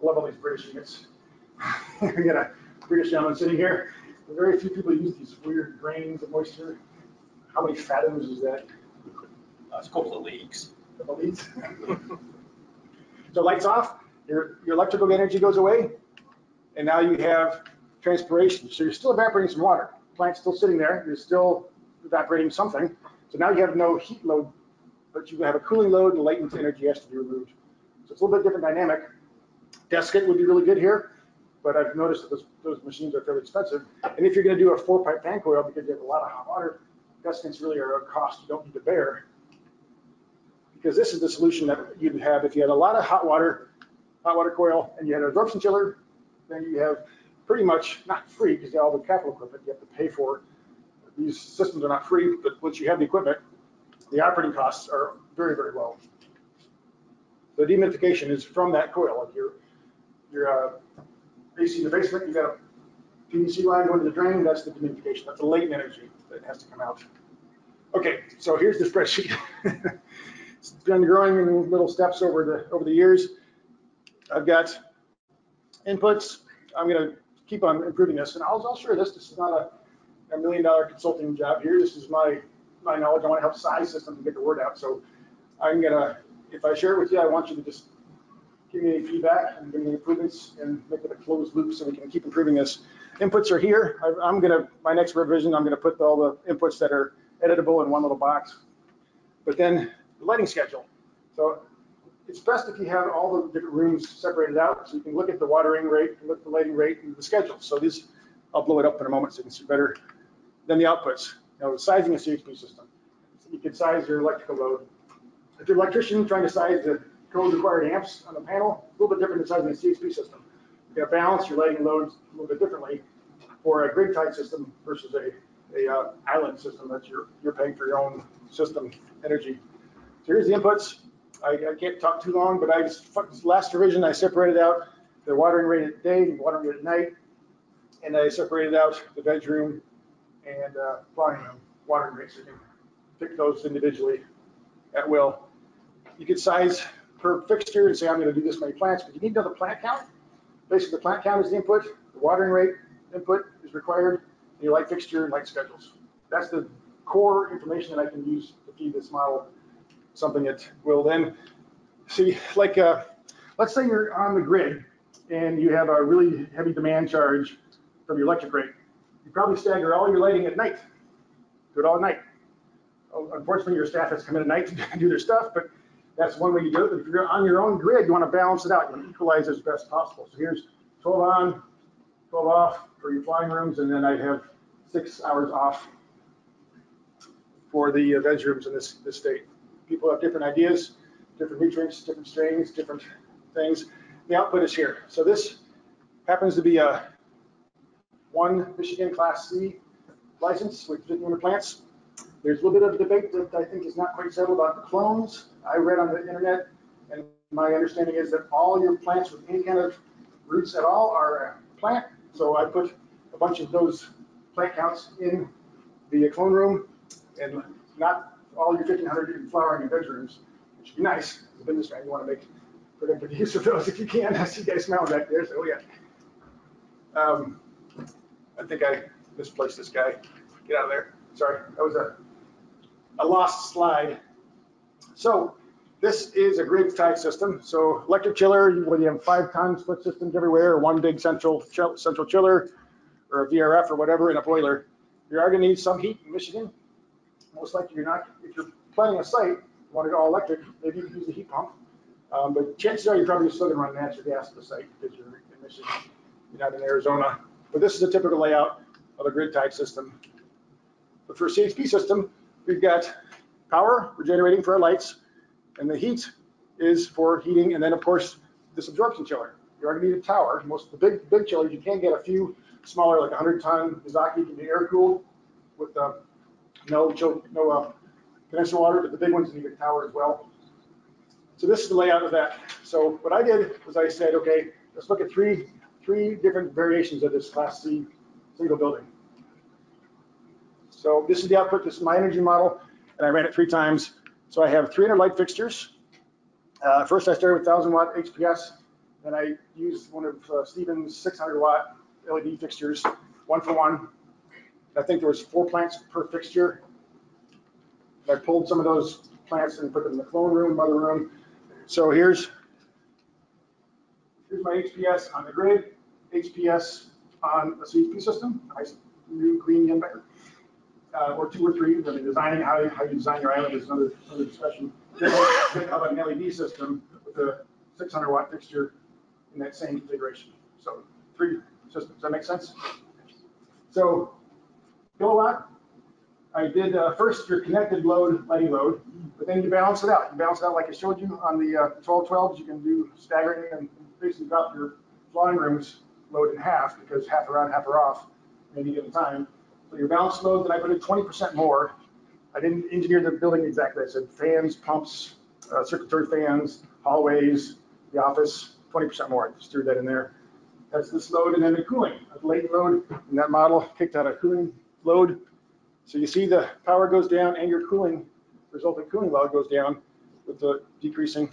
A: I Love all these British units. We got a British gentleman sitting here. Very few people use these weird grains of moisture. How many fathoms is that?
F: Uh, That's a couple of leagues.
A: Double these? So lights off, your, your electrical energy goes away, and now you have transpiration. So you're still evaporating some water. Plant's still sitting there, you're still evaporating something. So now you have no heat load, but you have a cooling load and latent energy has to be removed. So it's a little bit different dynamic. Desiccant would be really good here, but I've noticed that those, those machines are fairly expensive. And if you're gonna do a four pipe fan coil because you have a lot of hot water, desiccants really are a cost you don't need to bear. Because this is the solution that you'd have if you had a lot of hot water, hot water coil, and you had an absorption chiller, then you have pretty much, not free, because you have all the capital equipment you have to pay for. These systems are not free, but once you have the equipment, the operating costs are very, very low. The dehumidification is from that coil. Like your, your uh, AC in the basement, you've got a PVC line going to the drain, that's the dehumidification. That's the latent energy that has to come out. Okay, so here's the spreadsheet. It's been growing in little steps over the, over the years. I've got inputs. I'm gonna keep on improving this, and I'll, I'll share this. This is not a, a million dollar consulting job here. This is my, my knowledge. I wanna help size systems and get the word out. So I'm gonna, if I share it with you, I want you to just give me any feedback and give me improvements and make it a closed loop so we can keep improving this. Inputs are here. I- I'm gonna, my next revision, I'm gonna put all the inputs that are editable in one little box. But then the lighting schedule. So it's best if you have all the different rooms separated out, so you can look at the watering rate, look at the lighting rate, and the schedule. So these, I'll blow it up in a moment so you can see better. Then the outputs, know, sizing a CHP system. You can size your electrical load. If you're an electrician trying to size the code required amps on the panel, a little bit different than sizing a CHP system. You gotta balance your lighting loads a little bit differently for a grid tied system versus a, a uh, island system that you're, you're paying for your own system energy. So here's the inputs. I, I can't talk too long, but I just, last revision, I separated out the watering rate at day, the watering rate at night, and I separated out the bedroom and uh, room watering rates. You can pick those individually at will. You could size per fixture and say, I'm going to do this many plants, but you need to know the plant count. Basically, the plant count is the input, the watering rate input is required, and your light fixture and light schedules. That's the core information that I can use to feed this model something that will then see, like, uh, let's say you're on the grid and you have a really heavy demand charge from your electric rate. You probably stagger all your lighting at night. Do it all at night. Unfortunately, your staff has to come in at night to do their stuff, but that's one way you do it. But if you're on your own grid, you want to balance it out. You want to equalize as best possible. So here's 12 on, 12 off for your flying rooms, and then I'd have six hours off for the uh, bedrooms in this, this state people have different ideas, different nutrients, different strains, different things. The output is here. So this happens to be a one Michigan Class C license with 51 plants. There's a little bit of debate that I think is not quite settled about the clones. I read on the internet, and my understanding is that all your plants with any kind of roots at all are a plant. So I put a bunch of those plant counts in the clone room and not all your 1500 flowering in bedrooms, which would be nice. As a business man, you want to make productive use of those if you can. I see you guys smiling back there, so yeah. Um, I think I misplaced this guy. Get out of there. Sorry, that was a, a lost slide. So this is a grid tied system. So electric chiller, whether you have five ton split systems everywhere, or one big central central chiller, or a VRF or whatever, in a boiler, you are going to need some heat in Michigan most likely you're not, if you're planning a site, you want go all electric, maybe you can use a heat pump. Um, but chances are you're probably still gonna run natural gas at the site because you're in Michigan, you're not in Arizona. But this is a typical layout of a grid type system. But for a CHP system, we've got power, we're generating for our lights, and the heat is for heating, and then of course, this absorption chiller. You're gonna need a tower. Most of the big, big chillers, you can get a few smaller, like a hundred ton Mizaki can be air cooled with, uh, no, chill- no, uh, condenser water, but the big ones need a tower as well. So this is the layout of that. So what I did was I said, okay, let's look at three, three different variations of this Class C single building. So this is the output, this is my energy model, and I ran it three times. So I have 300 light fixtures. Uh, First, I started with 1,000 watt HPS, then I used one of uh, Stevens 600 watt LED fixtures, one for one. I think there was four plants per fixture. I pulled some of those plants and put them in the clone room, mother room. So here's, here's my HPS on the grid, HPS on a CHP system, nice new green Jenbacher. Uh, or two or three, I mean, designing, how, you- how you design your island is another, another discussion. Then an LED system with a 600 watt fixture in that same configuration. So three systems, does that make sense? So kilowatt, I did, uh, first your connected load, lighting load, but then you balance it out. You balance it out like I showed you on the uh, 1212s, you can do staggering and basically drop your flying rooms load in half because half are on, half are off at any given time. So your balanced load, then I put in 20% more. I didn't engineer the building exactly. I said fans, pumps, uh, circulatory fans, hallways, the office, 20% more. I just threw that in there. That's this load and then the cooling. The latent load in that model kicked out a cooling load. So you see the power goes down and your cooling, resulting cooling load goes down with the decreasing.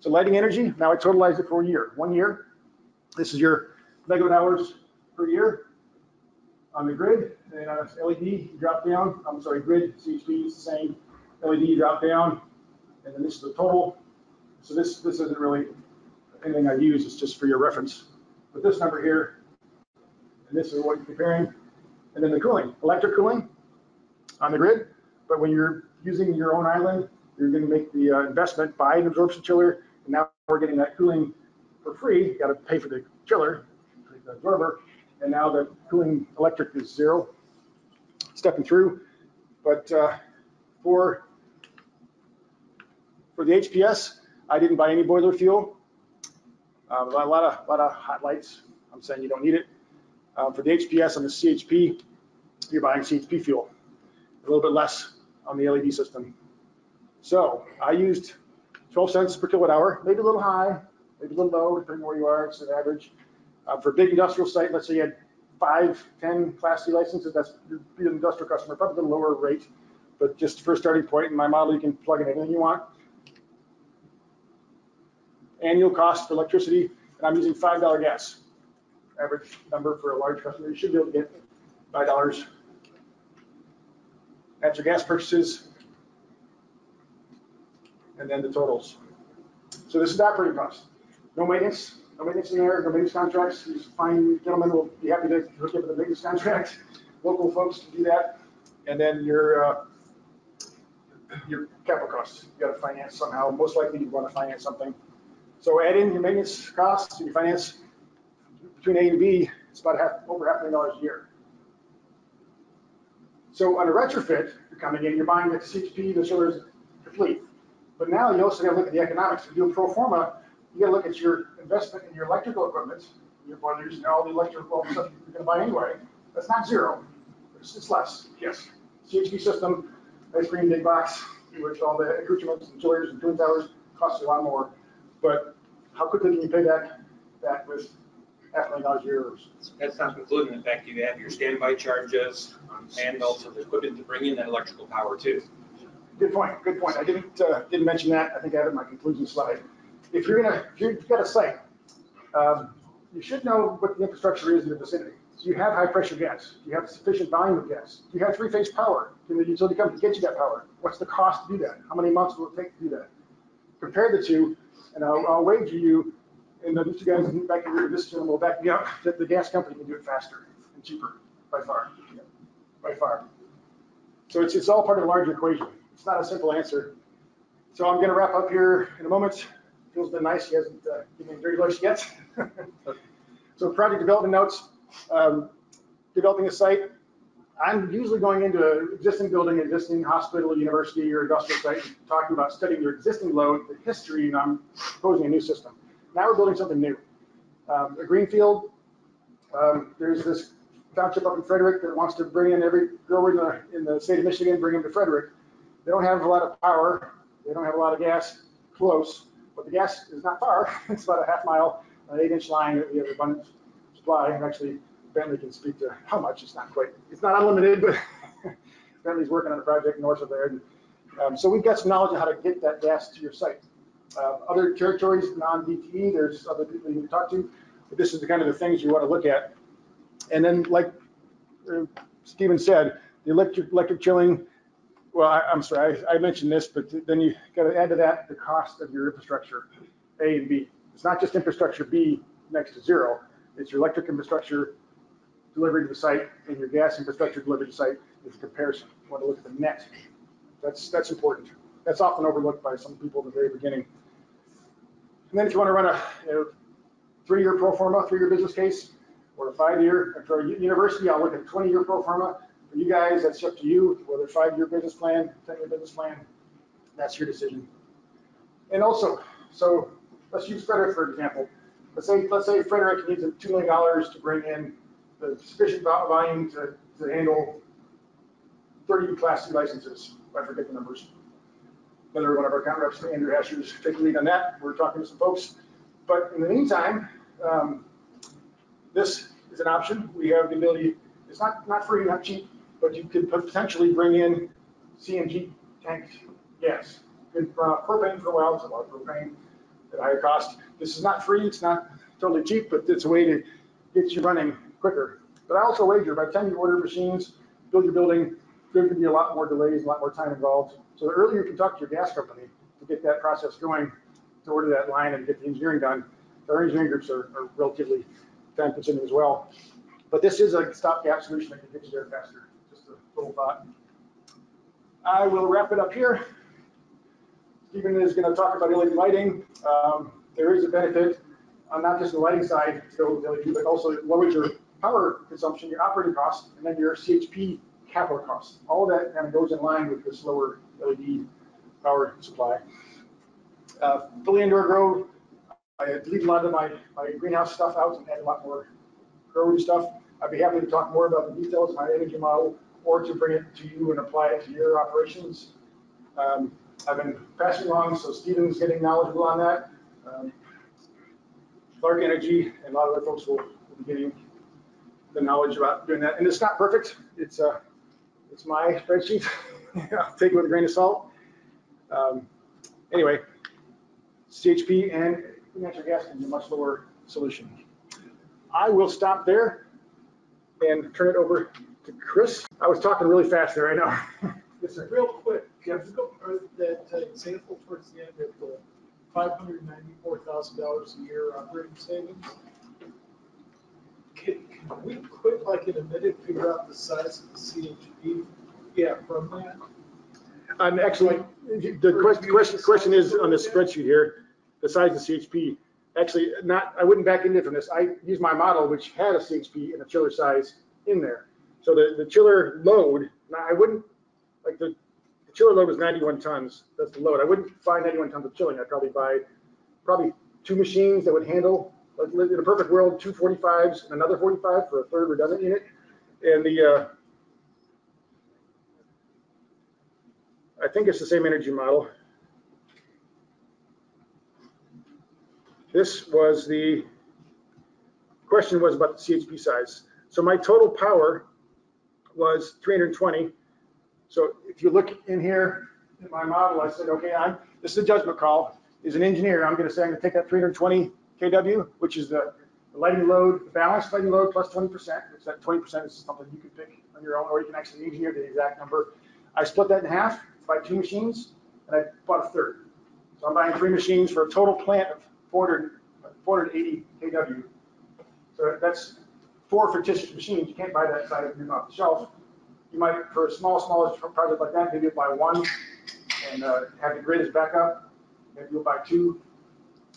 A: So lighting energy, now I totalized it for a year. One year, this is your megawatt hours per year on the grid. And uh, LED, drop down, I'm sorry, grid, CHP is the same. LED, drop down. And then this is the total. So this, this isn't really anything I use, it's just for your reference. But this number here, and this is what you're comparing. And then the cooling, electric cooling on the grid. But when you're using your own island, you're going to make the uh, investment, buy an absorption chiller, and now we're getting that cooling for free. You got to pay for the chiller, the absorber, and now the cooling electric is zero, stepping through. But uh, for for the HPS, I didn't buy any boiler fuel. Uh, a lot of a lot of hot lights. I'm saying you don't need it. Uh, for the HPS on the CHP, you're buying CHP fuel, a little bit less on the LED system. So I used 12 cents per kilowatt hour, maybe a little high, maybe a little low, depending where you are, it's an average. Uh, for a big industrial site, let's say you had five, 10 Class C licenses, that's your industrial customer, probably a lower rate. But just for a starting point in my model, you can plug in anything you want. Annual cost for electricity, and I'm using $5 gas. Average number for a large customer, you should be able to get $5. Natural gas purchases, and then the totals. So this is operating cost. No maintenance, no maintenance in there, no maintenance contracts. These fine gentlemen will be happy to hook you up with a maintenance contract. Local folks can do that. And then your, uh, your capital costs, you gotta finance somehow. Most likely you wanna finance something. So add in your maintenance costs, and your finance between A and B, it's about half, over half a million dollars a year. So on a retrofit, you're coming in, you're buying the CHP, the chillers, the fleet. But now you also gotta look at the economics. If you do a pro forma, you gotta look at your investment in your electrical equipment, your boilers, and all the electrical stuff you're gonna buy anyway. That's not zero. It's, it's less, yes. CHP system, ice cream, big box, which all the accoutrements and chillers and cooling towers cost a lot more. But how quickly can you pay back that with half a million dollars a year? or
B: That's not including the fact you have your standby charges and also the equipment to bring in that electrical power too.
A: Good point, good point. I didn't, uh, didn't mention that. I think I have it in my conclusion slide. If you're gonna, if you've got a site, um, you should know what the infrastructure is in the vicinity. Do you have high pressure gas? Do you have sufficient volume of gas? Do you have three phase power? Can the utility company get you that power? What's the cost to do that? How many months will it take to do that? Compare the two, and I'll, I'll wager you, and the two guys back here, this gentleman will back me up, that the gas company can do it faster and cheaper, by far, by far. So it's, it's all part of a larger equation. It's not a simple answer. So I'm gonna wrap up here in a moment. Phil's been nice, he hasn't uh, given me dirty looks yet. So project development notes, um, developing a site. I'm usually going into an existing building, existing hospital, university, or industrial site, talking about studying your existing load, the history, and I'm proposing a new system. Now we're building something new. Um, A greenfield, um, there's this township up in Frederic that wants to bring in every grower in the, in the state of Michigan, bring them to Frederic. They don't have a lot of power, they don't have a lot of gas close, but the gas is not far. It's about a half mile, an eight inch line, we have abundant supply, and actually Bentley can speak to how much, it's not quite, it's not unlimited, but Bentley's working on a project north of there. And, um, So we've got some knowledge on how to get that gas to your site. Uh, Other territories, non-DTE, there's other people you can talk to, but this is the kind of the things you want to look at. And then like uh, Stephen said, the electric, electric chilling, well, I, I'm sorry, I, I mentioned this, but then you got to add to that the cost of your infrastructure, A and B. It's not just infrastructure B next to zero, it's your electric infrastructure delivery to the site and your gas infrastructure delivery to the site is a comparison. You want to look at the net. That's, that's important. That's often overlooked by some people in the very beginning. And then if you want to run a, you know, three-year pro forma, three-year business case, or a five-year, for a university, I'll look at a twenty-year pro forma. For you guys, that's up to you, whether five-year business plan, ten-year business plan, that's your decision. And also, so let's use Frederic, for example. Let's say, let's say Frederic needs two million dollars to bring in the sufficient volume to, to handle thirty class C licenses, I forget the numbers. Another one of our account reps, Andrew Asher's taking lead on that. We're talking to some folks. But in the meantime, um, this is an option. We have the ability, it's not, not free, not cheap, but you could potentially bring in CNG tanks, yes, Good uh, propane for a while, it's a lot of propane at higher cost. This is not free, it's not totally cheap, but it's a way to get you running quicker. But I also wager by the time you order machines, build your building, there could be a lot more delays, a lot more time involved. So the earlier you can talk to your gas company to get that process going, to order that line and get the engineering done, our engineering groups are, are relatively time consuming as well. But this is a stopgap solution that can get you there faster. I will wrap it up here. Stephen is going to talk about LED lighting. Um, there is a benefit on not just the lighting side to go LED, but also it lowers your power consumption, your operating costs, and then your CHP capital costs. All of that kind of goes in line with this lower LED power supply. Uh, Fully indoor grow, I delete a lot of my, my greenhouse stuff out and add a lot more grow stuff. I'd be happy to talk more about the details of my energy model or to bring it to you and apply it to your operations. Um, I've been passing along, so Stephen's getting knowledgeable on that. Um, Clarke Energy and a lot of other folks will, will be getting the knowledge about doing that. And it's not perfect. It's uh, it's my spreadsheet. I'll take it with a grain of salt. Um, anyway, CHP and natural gas can be a much lower solution. I will stop there and turn it over Chris. I was talking really fast there, I know. Sir.
G: Real quick, Jeff, go, or that uh, example towards the end of the five hundred ninety-four thousand dollars a year operating savings. Can, can we quick like in a minute figure out the size of the CHP? Yeah, from that.
A: And actually, the question, question, question is on this spreadsheet here, the size of CHP. Actually, not, I wouldn't back into from this. I used my model, which had a CHP and a chiller size in there. So the, the chiller load, I wouldn't, like the, the chiller load was 91 tons. That's the load. I wouldn't buy 91 tons of chilling. I'd probably buy probably two machines that would handle, like in a perfect world, two 45s and another 45 for a third redundant unit. And the, uh, I think it's the same energy model. This was the, question was about the CHP size. So my total power was 320. So if you look in here in my model, I said, okay, I'm, this is a judgment call. As an engineer, I'm gonna say I'm gonna take that 320 kW, which is the lighting load, the balanced lighting load plus 20%, which that 20% is something you can pick on your own, or you can actually engineer the exact number. I split that in half, buy two machines, and I bought a third. So I'm buying three machines for a total plant of 400, 480 kW. So that's four fictitious machines. You can't buy that side of them off the shelf. You might, for a small, smallest project like that, maybe buy one and uh, have the grid as backup. Maybe you'll buy two.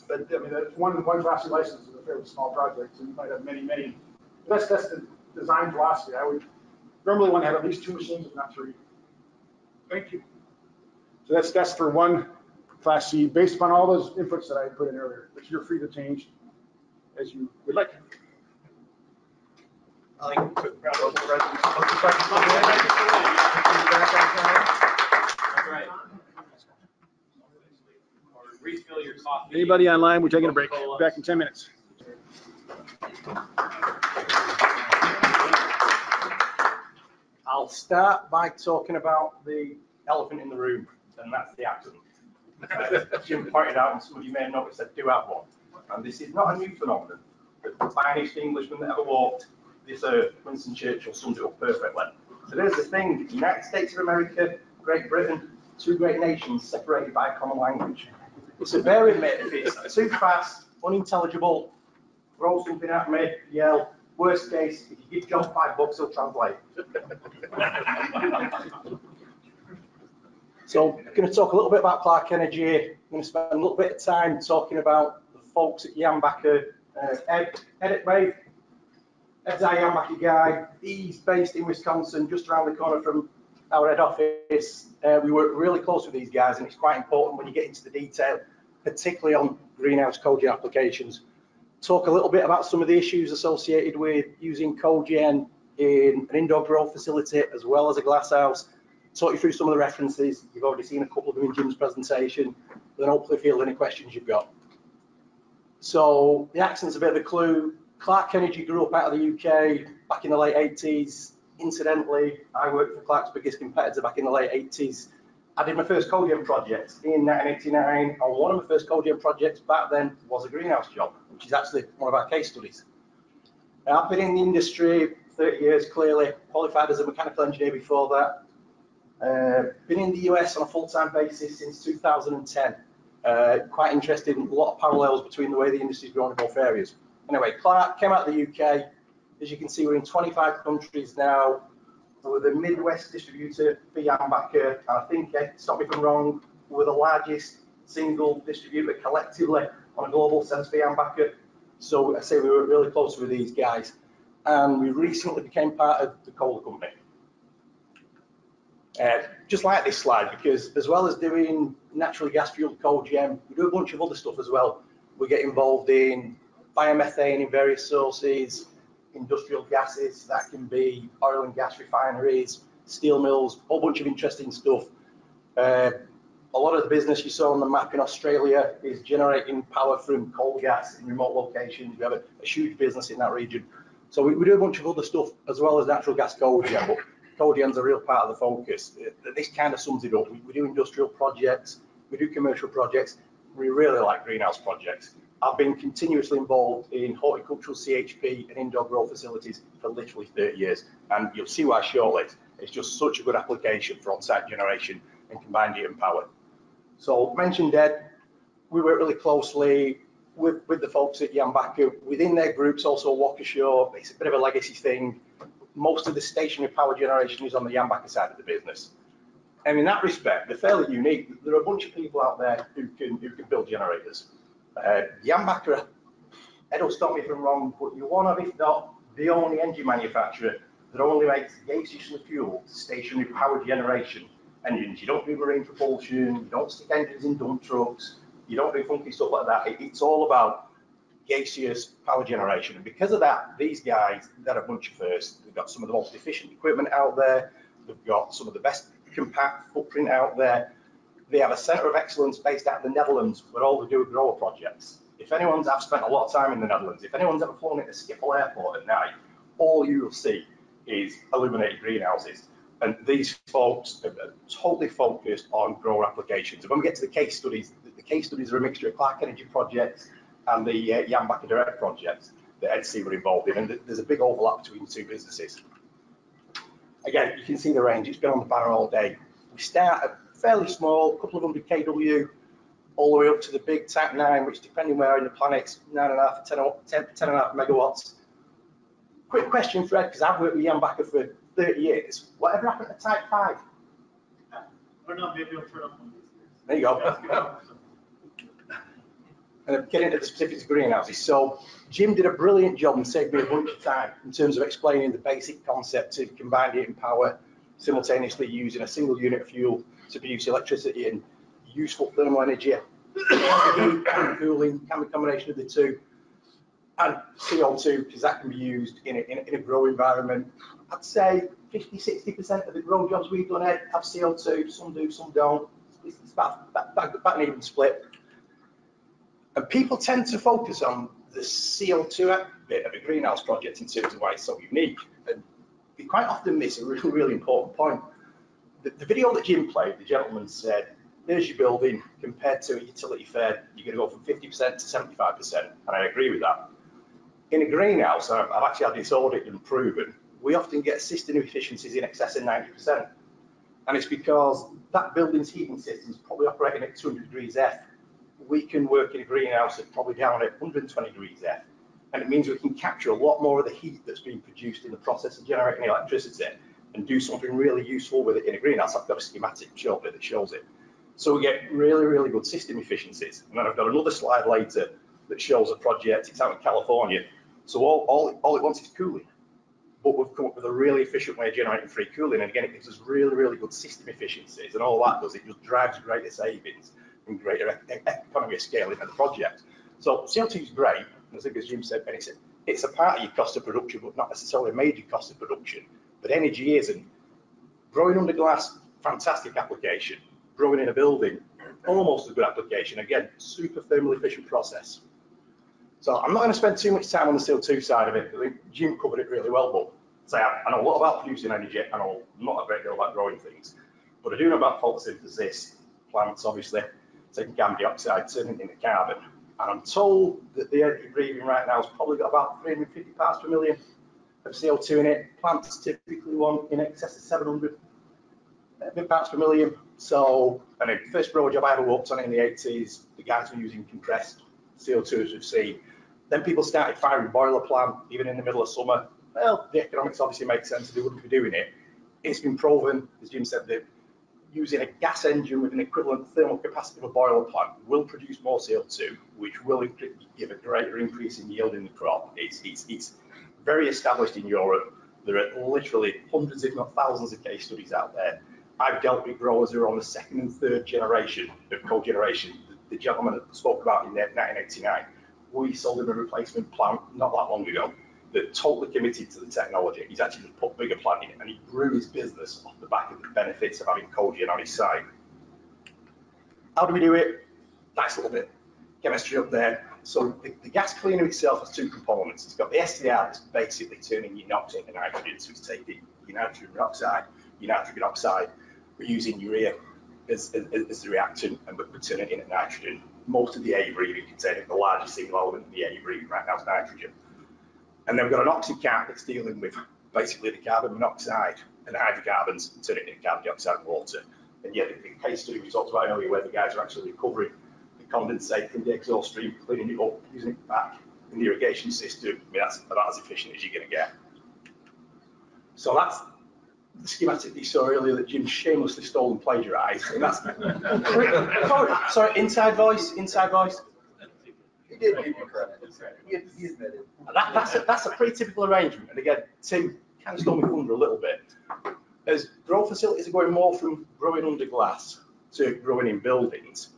A: But I mean, that's one, one Class C license is a fairly small project, so you might have many, many. That's, that's the design philosophy. I would normally want to have at least two machines, if not three.
G: Thank you.
A: So that's, that's for one Class C, based upon all those inputs that I put in earlier, which you're free to change as you would like.
F: I think quick round of applause. Other questions from the board?
B: That's right.
A: Anybody online, we're taking a break. Back in 10 minutes.
F: I'll start by talking about the elephant in the room, and that's the accident. Uh, Jim pointed out, and some of you may have noticed, I do have one. And this is not a new phenomenon. The finest Englishman that ever walked this earth, Winston Churchill, sums it up perfectly. So there's the thing, the United States of America, Great Britain, two great nations separated by a common language. So bear with me, if it's too fast, unintelligible, throw something at me, yell, worst case, if you give John five bucks, he'll translate. So I'm going to talk a little bit about Clarke Energy. I'm going to spend a little bit of time talking about the folks at Jenbacher. Uh, Ed, Ed at. Our Jenbacher guy. He's based in Wisconsin, just around the corner from our head office. Uh, we work really close with these guys, and it's quite important when you get into the detail, particularly on greenhouse cogen applications. Talk a little bit about some of the issues associated with using cogen in an indoor grow facility as well as a glass house talk you through some of the references. You've already seen a couple of them in Jim's presentation, then hopefully field any questions you've got. So the accent's a bit of a clue. Clarke Energy grew up out of the UK back in the late 80s. Incidentally, I worked for Clarke's biggest competitor back in the late 80s. I did my first cogen project in 1989, and one of my first cogen projects back then was a greenhouse job, which is actually one of our case studies. Now, I've been in the industry 30 years, clearly, qualified as a mechanical engineer before that, uh, been in the US on a full-time basis since 2010. Uh, quite interested in a lot of parallels between the way the industry's grown in both areas. Anyway, Clarke came out of the UK. As you can see, we're in 25 countries now. We're the Midwest distributor for Jenbacher. And I think, uh, stop me if I'm wrong, we're the largest single distributor collectively on a global sense for Jenbacher. So I say we were really close with these guys. And we recently became part of the Kohler Company. Uh, just like this slide, because as well as doing naturally gas fueled cogen, we do a bunch of other stuff as well. We get involved in biomethane in various sources, industrial gases, that can be oil and gas refineries, steel mills, a whole bunch of interesting stuff. Uh, a lot of the business you saw on the map in Australia is generating power from coal gas in remote locations. We have a, a huge business in that region. So we, we, do a bunch of other stuff as well as natural gas Coal, cogen, but coal cogen's a real part of the focus. This kind of sums it up. We, we do industrial projects, we do commercial projects, we really like greenhouse projects. I've been continuously involved in horticultural CHP and indoor grow facilities for literally 30 years, and you'll see why shortly. It's just such a good application for on-site generation and combined heat and power. So mentioned Ed, we work really closely with, with the folks at Jenbacher. Within their groups, also Waukesha, it's a bit of a legacy thing most of the stationary power generation is on the Jenbacher side of the business. And in that respect, they're fairly unique. There are a bunch of people out there who can who can build generators. Uh, Jenbacher, Ed will stop me if I'm wrong, but you're one of, if not the only engine manufacturer that only makes gaseous fuel, stationary power generation engines. You don't do marine propulsion, you don't stick engines in dump trucks, you don't do funky stuff like that. It's all about gaseous power generation. And because of that, these guys, they're a bunch of firsts. They've got some of the most efficient equipment out there. They've got some of the best compact footprint out there. They have a centre of excellence based out of the Netherlands where all they do are grower projects. If anyone's, I've spent a lot of time in the Netherlands, if anyone's ever flown into Schiphol Airport at night, all you will see is illuminated greenhouses. And these folks are totally focused on grower applications. And when we get to the case studies, the case studies are a mixture of Clarke Energy projects, and the uh, Jenbacher Direct project that EDC were involved in, and there's a big overlap between the two businesses. Again, you can see the range, it's been on the banner all day. We start at fairly small, a couple of hundred kW, all the way up to the big Type 9, which depending where in the planet, 9.5 10, 10, 10 and a half megawatts. Quick question, Fred, because I've worked with Jenbacher for 30 years. Whatever happened to Type 5?
G: Or not, maybe I'll turn up one of these.
F: There you go. And getting into the specifics of greenhouses. So Jim did a brilliant job and saved me a bunch of time in terms of explaining the basic concept of combined heat and power simultaneously using a single unit of fuel to produce electricity and useful thermal energy. And cooling can be a combination of the two. And CO2, because that can be used in a, in a, in a grow environment. I'd say 50, 60% of the grow jobs we've done have CO2, some do, some don't. It's it's about, about, about an even split. And people tend to focus on the CO2 bit of a greenhouse project in terms of why it's so unique. And they quite often miss a really, really important point. The, the video that Jim played, the gentleman said, there's your building compared to a utility fare, you're going to go from 50% to 75%. And I agree with that. In a greenhouse, I've actually had this audit and proven, we often get system efficiencies in excess of 90%. And it's because that building's heating system is probably operating at 200 degrees F. We can work in a greenhouse at probably down at 120 degrees F. And it means we can capture a lot more of the heat that's being produced in the process of generating electricity and do something really useful with it in a greenhouse. I've got a schematic shortly that shows it. So we get really, really good system efficiencies. And then I've got another slide later that shows a project, it's out in California. So all, all, all it wants is cooling. But we've come up with a really efficient way of generating free cooling. And again, it gives us really, really good system efficiencies. And all that does, it just drives greater savings and greater economy of scale into the project. So CO2 is great. And I think as Jim said, it's a, it's a part of your cost of production, but not necessarily a major cost of production. But energy isn't. Growing under glass, fantastic application. Growing in a building, almost a good application. Again, super thermal efficient process. So I'm not going to spend too much time on the CO2 side of it. I think Jim covered it really well, but say I, I know a lot about producing energy. I know not a great deal about growing things, but I do know about photosynthesis, plants obviously taking carbon dioxide, turning it into carbon. And I'm told that the air that you're breathing right now has probably got about 350 parts per million of CO2 in it. Plants typically want in excess of 700 parts per million. So, I mean, first grower job I ever worked on in the 80s, the guys were using compressed CO2 as we've seen. Then people started firing boiler plant, even in the middle of summer. Well, the economics obviously make sense, they wouldn't be doing it. It's been proven, as Jim said, that using a gas engine with an equivalent thermal capacity of a boiler plant will produce more CO2, which will give a greater increase in yield in the crop. It's, it's, it's very established in Europe. There are literally hundreds, if not thousands, of case studies out there. I've dealt with growers who are on the second and third generation of cogeneration. The, the gentleman that spoke about in 1989, we sold him a replacement plant not that long ago that totally committed to the technology. He's actually just put bigger plant in and he grew his business off the back of the benefits of having cogen on his side. How do we do it? Nice little bit chemistry up there. So the, the gas cleaner itself has two components. It's got the SCR that's basically turning your NOx into nitrogen. So it's taking your nitrogen monoxide, your nitrogen oxide, we're using urea as, as, as the reactant and we're turning it into nitrogen. Most of the air breathing containing the largest single element in the air breathing right now is nitrogen. And then we've got an oxycat that's dealing with basically the carbon monoxide and hydrocarbons and turning it into carbon dioxide and water. And yet the case study we talked about earlier where the guys are actually recovering the condensate from the exhaust stream, cleaning it up, using it back in the irrigation system. I mean, that's about as efficient as you're going to get. So that's the schematic that you saw earlier that Jim shamelessly stole and plagiarised. And that's sorry, sorry, inside voice, inside voice.
C: Did give you credit. Admitted.
F: That, that's, a, that's a pretty typical arrangement. And again, Tim kind of stole me thunder a little bit. As grow facilities are going more from growing under glass to growing in buildings,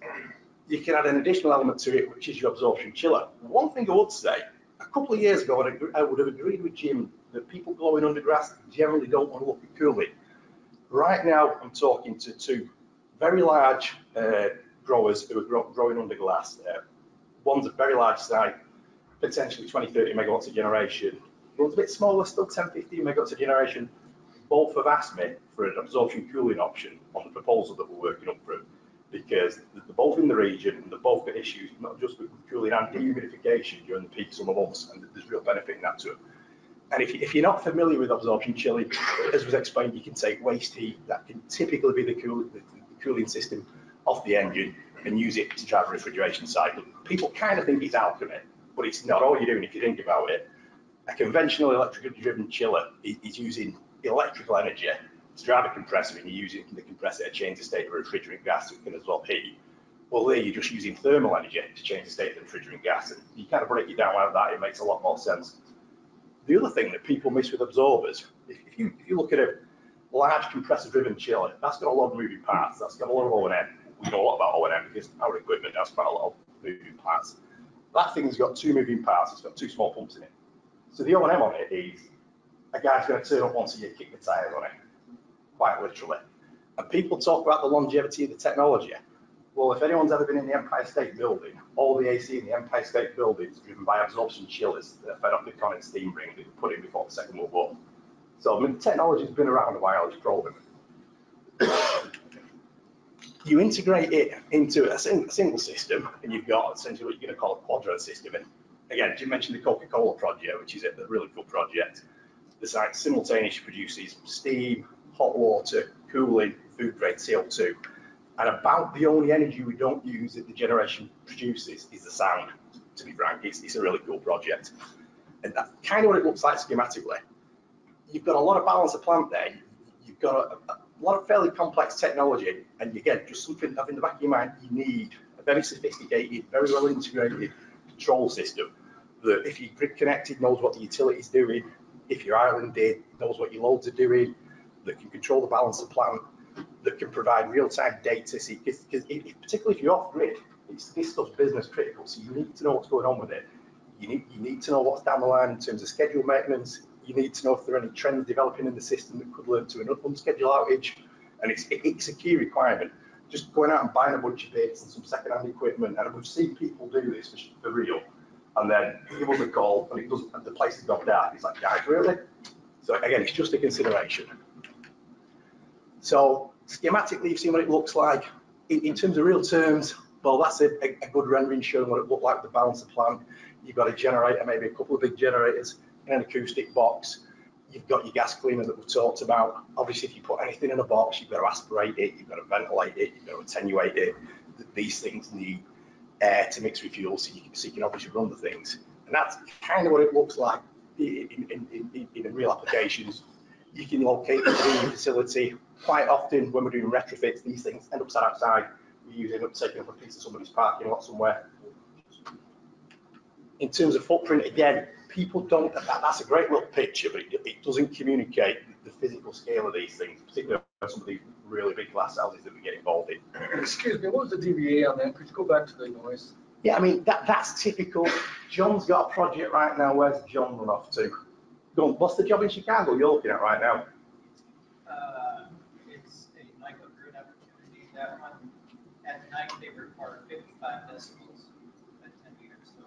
F: you can add an additional element to it, which is your absorption chiller. One thing I would say, a couple of years ago, I would have agreed with Jim that people growing under grass generally don't want to look at cooling. Right now, I'm talking to two very large uh, growers who are grow- growing under glass. Uh, one's a very large site, potentially 20, 30 megawatts of generation. One's a bit smaller, still 10, 15 megawatts of generation. Both have asked me for an absorption cooling option on the proposal that we're working up through because they're both in the region and they've both got issues, not just with cooling and dehumidification during the peak summer months, and there's real benefit in that to. And if, if you're not familiar with absorption chilling, as was explained, you can take waste heat that can typically be the, cool, the, the cooling system off the engine and use it to drive a refrigeration cycle. People kind of think it's alchemy, but it's not. All you're doing, if you think about it, a conventional electrically driven chiller is, using electrical energy to drive a compressor and you're using the compressor to change the state of a refrigerant gas so it can absorb heat. Well, there you're just using thermal energy to change the state of the refrigerant gas. And you kind of break it down like that, it makes a lot more sense. The other thing that people miss with absorbers, if, you if you look at a large compressor-driven chiller, that's got a lot of moving parts. That's got a lot of O&M. We know a lot about O&M because our equipment has quite a lot of moving parts. That thing's got two moving parts. It's got two small pumps in it. So the O&M on it is a guy's going to turn up once a year, kick the tires on it, quite literally. And people talk about the longevity of the technology. Well, if anyone's ever been in the Empire State Building, all the AC in the Empire State Building is driven by absorption chillers that are fed off the Con Ed steam ring that were put in before the Second World War. So I mean, the technology's been around a while, it's proven. You integrate it into a, sing- a single system, and you've got essentially what you're going to call a quadrant system. And again, Jim mentioned the Coca-Cola project, which is a a really cool project. The site simultaneously produces steam, hot water, cooling, food grade CO2. And about the only energy we don't use that the generation produces is the sound, to be frank. It's, it's a really cool project. And that's kind of what it looks like schematically. You've got a lot of balance of plant there. You've got a, a lot of fairly complex technology. And again, just something have in the back of your mind, you need a very sophisticated, very well integrated control system that if you're grid connected knows what the utility's doing, if your island did knows what your loads are doing, that can control the balance of plant, that can provide real-time data. So because particularly if you're off grid, it's, this stuff's business critical. So you need to know what's going on with it. You need, you need to know what's down the line in terms of scheduled maintenance. You need to know if there are any trends developing in the system that could lead to an unscheduled outage. And it's, it's a key requirement. Just going out and buying a bunch of bits and some second-hand equipment, and we've seen people do this for, for real. And then give us a call, and it doesn't. And The place has gone dark. It's like, guys, really? So again, it's just a consideration. So schematically, you've seen what it looks like. In, in terms of real terms, well, that's a, a, good rendering showing what it looked like with the balance of plant. You've got a generator, maybe a couple of big generators, an acoustic box. You've got your gas cleaner that we've talked about. Obviously, if you put anything in a box, you've got to aspirate it, you've got to ventilate it, you've got to attenuate it. These things need air to mix with fuel, so you can, so you can obviously run the things. And that's kind of what it looks like in, in, in, in, real applications. You can locate the facility. Quite often, when we're doing retrofits, these things end up sat outside. We're using up taking up a piece of somebody's parking lot somewhere. In terms of footprint, again, people don't. That, that's a great little picture, but it, it doesn't communicate the physical scale of these things, particularly some of these really big glass houses that we get involved in.
G: Excuse me, what was the dBA on that? Could you go back to the noise?
F: Yeah, I mean that that's typical. John's got a project right now. Where's John run off to? Go on, what's the job in Chicago you're looking at right now?
H: Uh, it's a microgrid opportunity. That one, at night, they require fifty-five decibels at ten meters, so.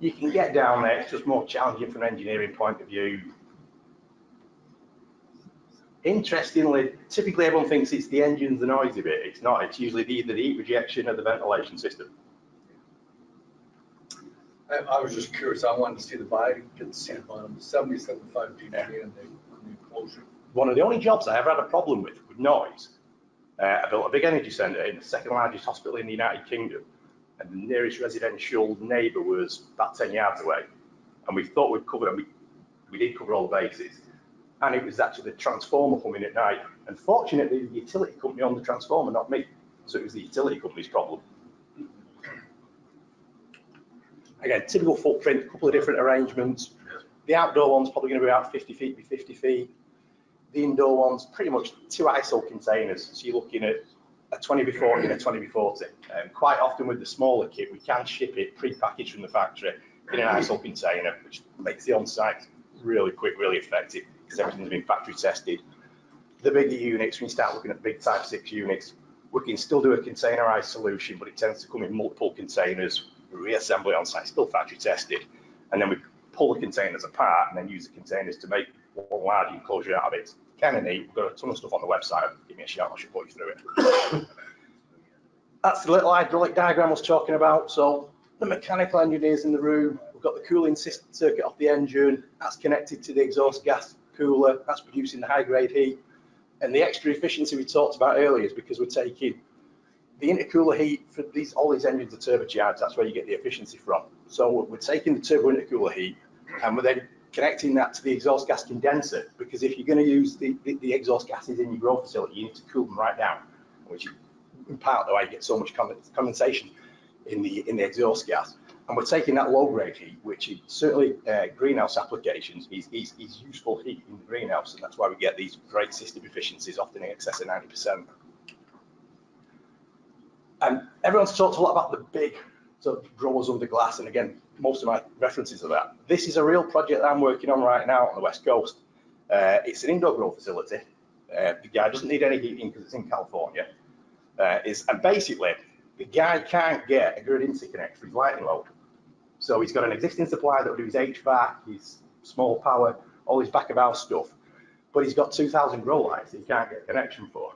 F: You can get down there. It's just more challenging from an engineering point of view. Interestingly, typically everyone thinks it's the engine's the noisy bit. It's not. It's usually the, either the heat rejection or the ventilation system.
I: I, I was just curious, I wanted to see the body, get the seventy-seven five dBA and the the enclosure.
F: One of the only jobs I ever had a problem with, with noise, uh, I built a big energy centre in the second largest hospital in the United Kingdom, and the nearest residential neighbour was about 10 yards away. And we thought we'd covered, and we, we did cover all the bases. And it was actually the transformer coming at night. And fortunately, the utility company on the transformer, not me. So it was the utility company's problem. Again, typical footprint, a couple of different arrangements. The outdoor one's probably going to be about 50 feet by 50 feet. The indoor one's pretty much two ISO containers. So you're looking at a 20 by 40 and a 20 by 40. Um, quite often with the smaller kit, we can ship it pre-packaged from the factory in an ISO container, which makes the on-site really quick, really effective because everything's been factory tested. The bigger units, when you start looking at big type 6 units, we can still do a containerized solution, but it tends to come in multiple containers, reassemble it on site, still factory tested, and then we pull the containers apart and then use the containers to make one large enclosure out of it. Neat. We've got a ton of stuff on the website. Give me a shout, I should put you through it. That's the little hydraulic diagram I was talking about. So the mechanical engineers in the room, we've got the cooling system circuit off the engine, that's connected to the exhaust gas cooler, that's producing the high grade heat. And the extra efficiency we talked about earlier is because we're taking the intercooler heat for these, all these engines are turbocharged, that's where you get the efficiency from. So we're taking the turbo intercooler heat and we're then connecting that to the exhaust gas condenser, because if you're going to use the, the, the exhaust gases in your grow facility, you need to cool them right down, which in part the way you get so much condensation in the in the exhaust gas. And we're taking that low grade heat, which is certainly uh, greenhouse applications, is, is, is useful heat in the greenhouse, and that's why we get these great system efficiencies, often in excess of 90%. And everyone's talked a lot about the big sort of growers under glass, and again, most of my references are that. This is a real project that I'm working on right now on the west coast. Uh, it's an indoor grow facility. Uh, the guy doesn't need any heating because it's in California. Uh, and basically the guy can't get a grid interconnect for his lighting load. So he's got an existing supplier that will do his HVAC, his small power, all his back of house stuff, but he's got 2,000 grow lights that he can't get a connection for.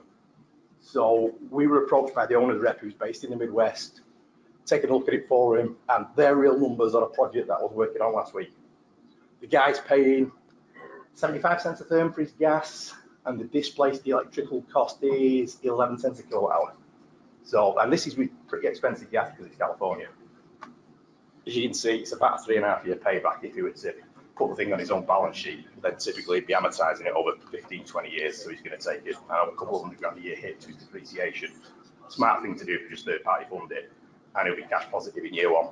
F: So we were approached by the owner's rep who's based in the Midwest, taking a look at it for him, and their real numbers on a project that I was working on last week. The guy's paying 75 cents a therm for his gas, and the displaced electrical cost is 11 cents a kilowatt hour. So, and this is with pretty expensive gas because it's California. As you can see, it's about a three and a half year payback if he were to put the thing on his own balance sheet. Then typically he'd be amortizing it over 15, 20 years. So he's going to take it, know, a couple of hundred grand a year hit to his depreciation. Smart thing to do for just third party fund it. And it'll be cash positive in year one.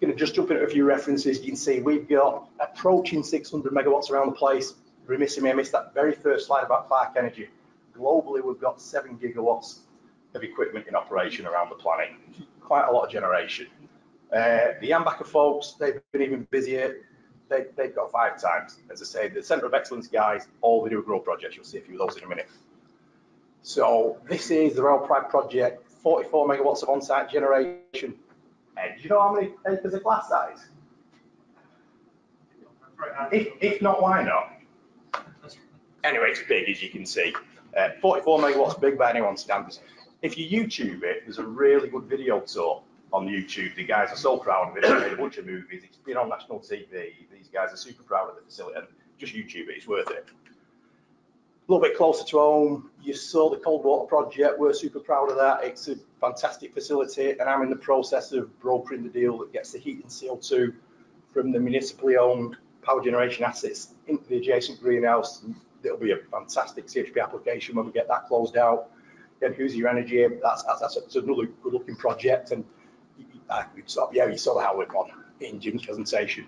F: Going to just jump into a few references. You can see we've got approaching 600 megawatts around the place. Remiss me, I missed that very first slide about Clarke Energy. Globally, we've got seven gigawatts of equipment in operation around the planet. Quite a lot of generation. Uh, the Jenbacher folks, they've been even busier. They, they've got five times. As I say, the Centre of Excellence guys, all they do are grow projects. You'll see a few of those in a minute. So this is the Royal Pride project, 44 megawatts of on-site generation. And do you know how many acres of glass that is? If, if not, why not? Anyway, it's big, as you can see. Uh, 44 megawatts big by anyone's standards. If you YouTube it, there's a really good video tour on YouTube. The guys are so proud of it. They made a bunch of movies. It's been on national TV. These guys are super proud of the facility. And just YouTube it, it's worth it. A little bit closer to home, you saw the cold water project. We're super proud of that. It's a fantastic facility, and I'm in the process of brokering the deal that gets the heat and CO2 from the municipally owned power generation assets into the adjacent greenhouse. It'll be a fantastic CHP application when we get that closed out. Then who's your energy? That's that's, that's, another good looking project, and yeah, you saw how we've gone in Jim's presentation.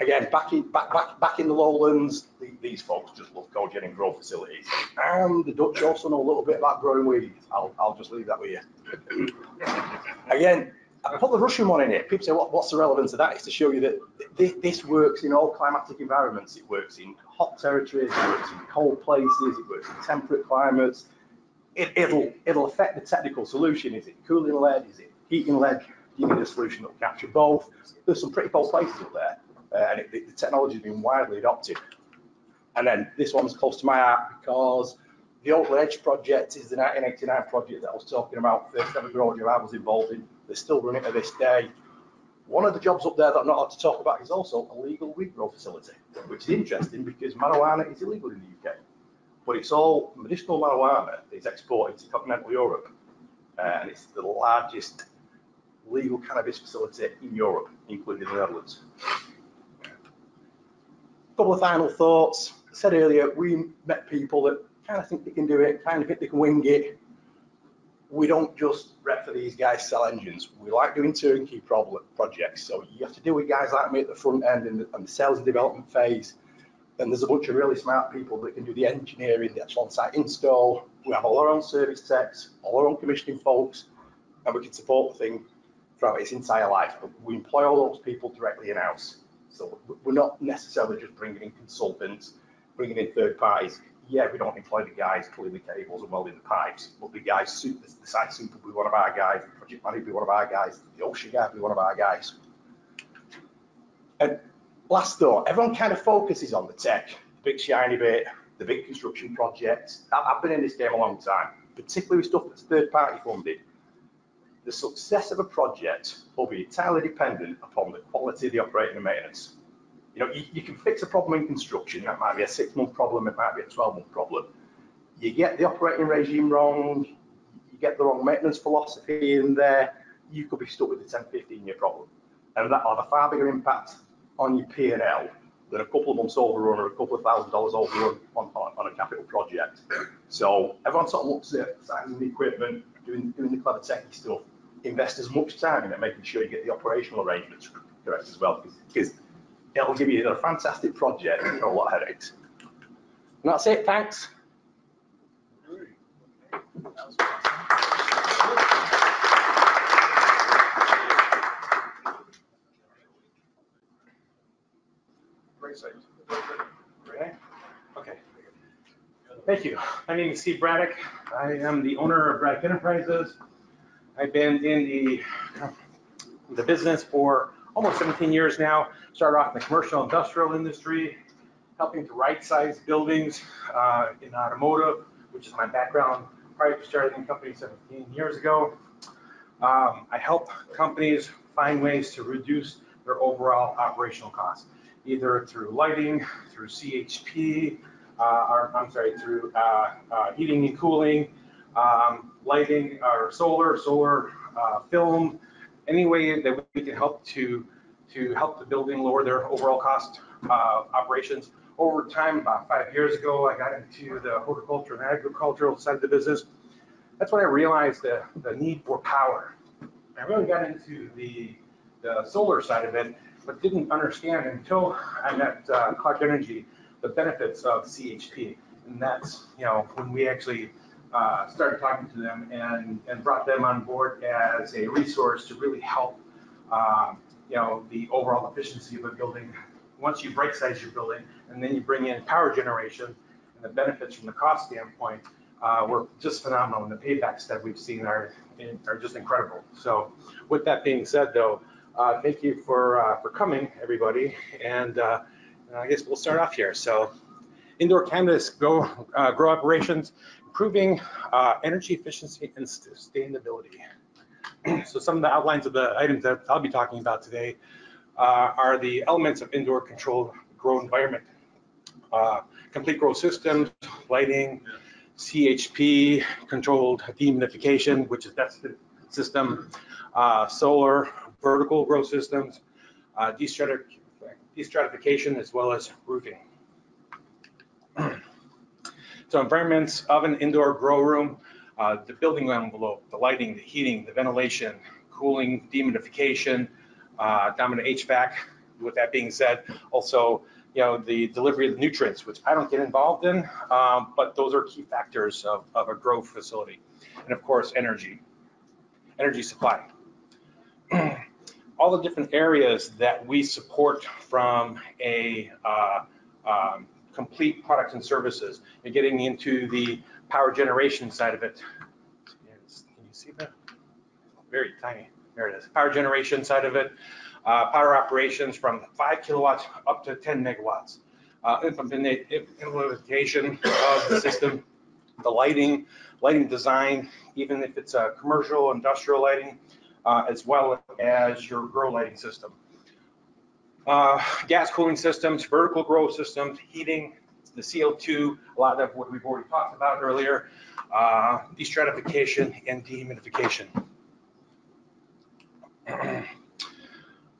F: Again, back in back back back in the lowlands, the, these folks just love cogen and grow facilities, and the Dutch also know a little bit about growing weeds. I'll I'll just leave that with you. Again, I put the Russian one in it. People say, what, what's the relevance of that? It's to show you that this, this works in all climatic environments. It works in hot territories, it works in cold places, it works in temperate climates. It, it'll it'll affect the technical solution. Is it cooling lead? Is it heating lead? You need a solution that will capture both. There's some pretty cold places up there, uh, and it, the technology has been widely adopted. And then this one's close to my heart because the Oakland Edge project is the 1989 project that I was talking about, first ever grow job I was involved in. They're still running to this day. One of the jobs up there that I'm not allowed to talk about is also a legal weed grow facility, which is interesting because marijuana is illegal in the UK. But it's all medicinal marijuana is exported to continental Europe. Uh, and it's the largest legal cannabis facility in Europe, including the Netherlands. Couple of final thoughts. I said earlier, we met people that kind of think they can do it, kind of think they can wing it. We don't just rep for these guys sell engines. We like doing turnkey problem, projects. So you have to deal with guys like me at the front end and the, and the sales and development phase. Then there's a bunch of really smart people that can do the engineering, the actual on-site install. We have all our own service techs, all our own commissioning folks, and we can support the thing throughout its entire life. But we employ all those people directly in-house. So we're not necessarily just bringing in consultants, bringing in third parties. Yeah, we don't employ the guys pulling the cables and welding the pipes, but the guys, suit the site super be one of our guys, the project manager be one of our guys, the ocean guy be one of our guys. And last thought, everyone kind of focuses on the tech, the big shiny bit, the big construction projects. I've been in this game a long time, particularly with stuff that's third party funded. The success of a project will be entirely dependent upon the quality of the operating and maintenance. You know, you, you can fix a problem in construction. That might be a six month problem. It might be a 12 month problem. You get the operating regime wrong. You get the wrong maintenance philosophy in there. You could be stuck with a 10, 15 year problem.
J: and that will have a far bigger impact on your P and L than a couple of months overrun or a couple of thousand dollars overrun on, on, on a capital project. So everyone sort of looks at the equipment, doing, doing the clever techie stuff, invest as much time in it, making sure you get the operational arrangements correct as well, because it'll give you a fantastic project and a lot of headaches. And that's it, thanks.
A: Great site.
B: Renee? Okay. Thank you. My name is Steve Braddock. I am the owner of Braddock Enterprises. I've been in the, the business for almost 17 years now. Started off in the commercial industrial industry, helping to right-size buildings uh, in automotive, which is my background prior to starting the company 17 years ago. Um, I help companies find ways to reduce their overall operational costs either through lighting, through CHP, or I'm sorry, through uh, uh, heating and cooling, um, lighting, or solar, solar uh, film, any way that we can help to to help the building lower their overall cost uh, operations. Over time, about five years ago, I got into the horticulture and agricultural side of the business. That's when I realized the, the need for power. I really got into the, the solar side of it but didn't understand until I met uh, Clarke Energy the benefits of CHP. And that's, you know, when we actually uh, started talking to them and, and brought them on board as a resource to really help, uh, you know, the overall efficiency of a building. Once you break size your building and then you bring in power generation and the benefits from the cost standpoint, uh, were just phenomenal. And the paybacks that we've seen are, are just incredible. So with that being said, though, uh, thank you for uh, for coming, everybody, and uh, I guess we'll start off here. So, indoor cannabis grow uh, grow operations, improving uh, energy efficiency and sustainability. so, some of the outlines of the items that I'll be talking about today uh, are the elements of indoor controlled grow environment, complete grow systems, lighting, CHP, controlled dehumidification, which is that system, solar, vertical grow systems, uh, destratification, as well as roofing. so environments of an indoor grow room, uh, the building envelope, the lighting, the heating, the ventilation, cooling, dehumidification, uh, dominant HVAC. With that being said, also you know the delivery of the nutrients, which I don't get involved in, um, but those are key factors of, of a grow facility, and of course energy, energy supply. all the different areas that we support from a uh, um, complete products and services and getting into the power generation side of it. Can you see that? Very tiny. There it is. Power generation side of it. Uh, power operations from 5 kilowatts up to 10 megawatts. Uh, implementation of the system, the lighting, lighting design, even if it's a commercial, industrial lighting, uh, as well as your grow lighting system. Uh, gas cooling systems, vertical grow systems, heating, the CO2, a lot of what we've already talked about earlier, uh, destratification and dehumidification.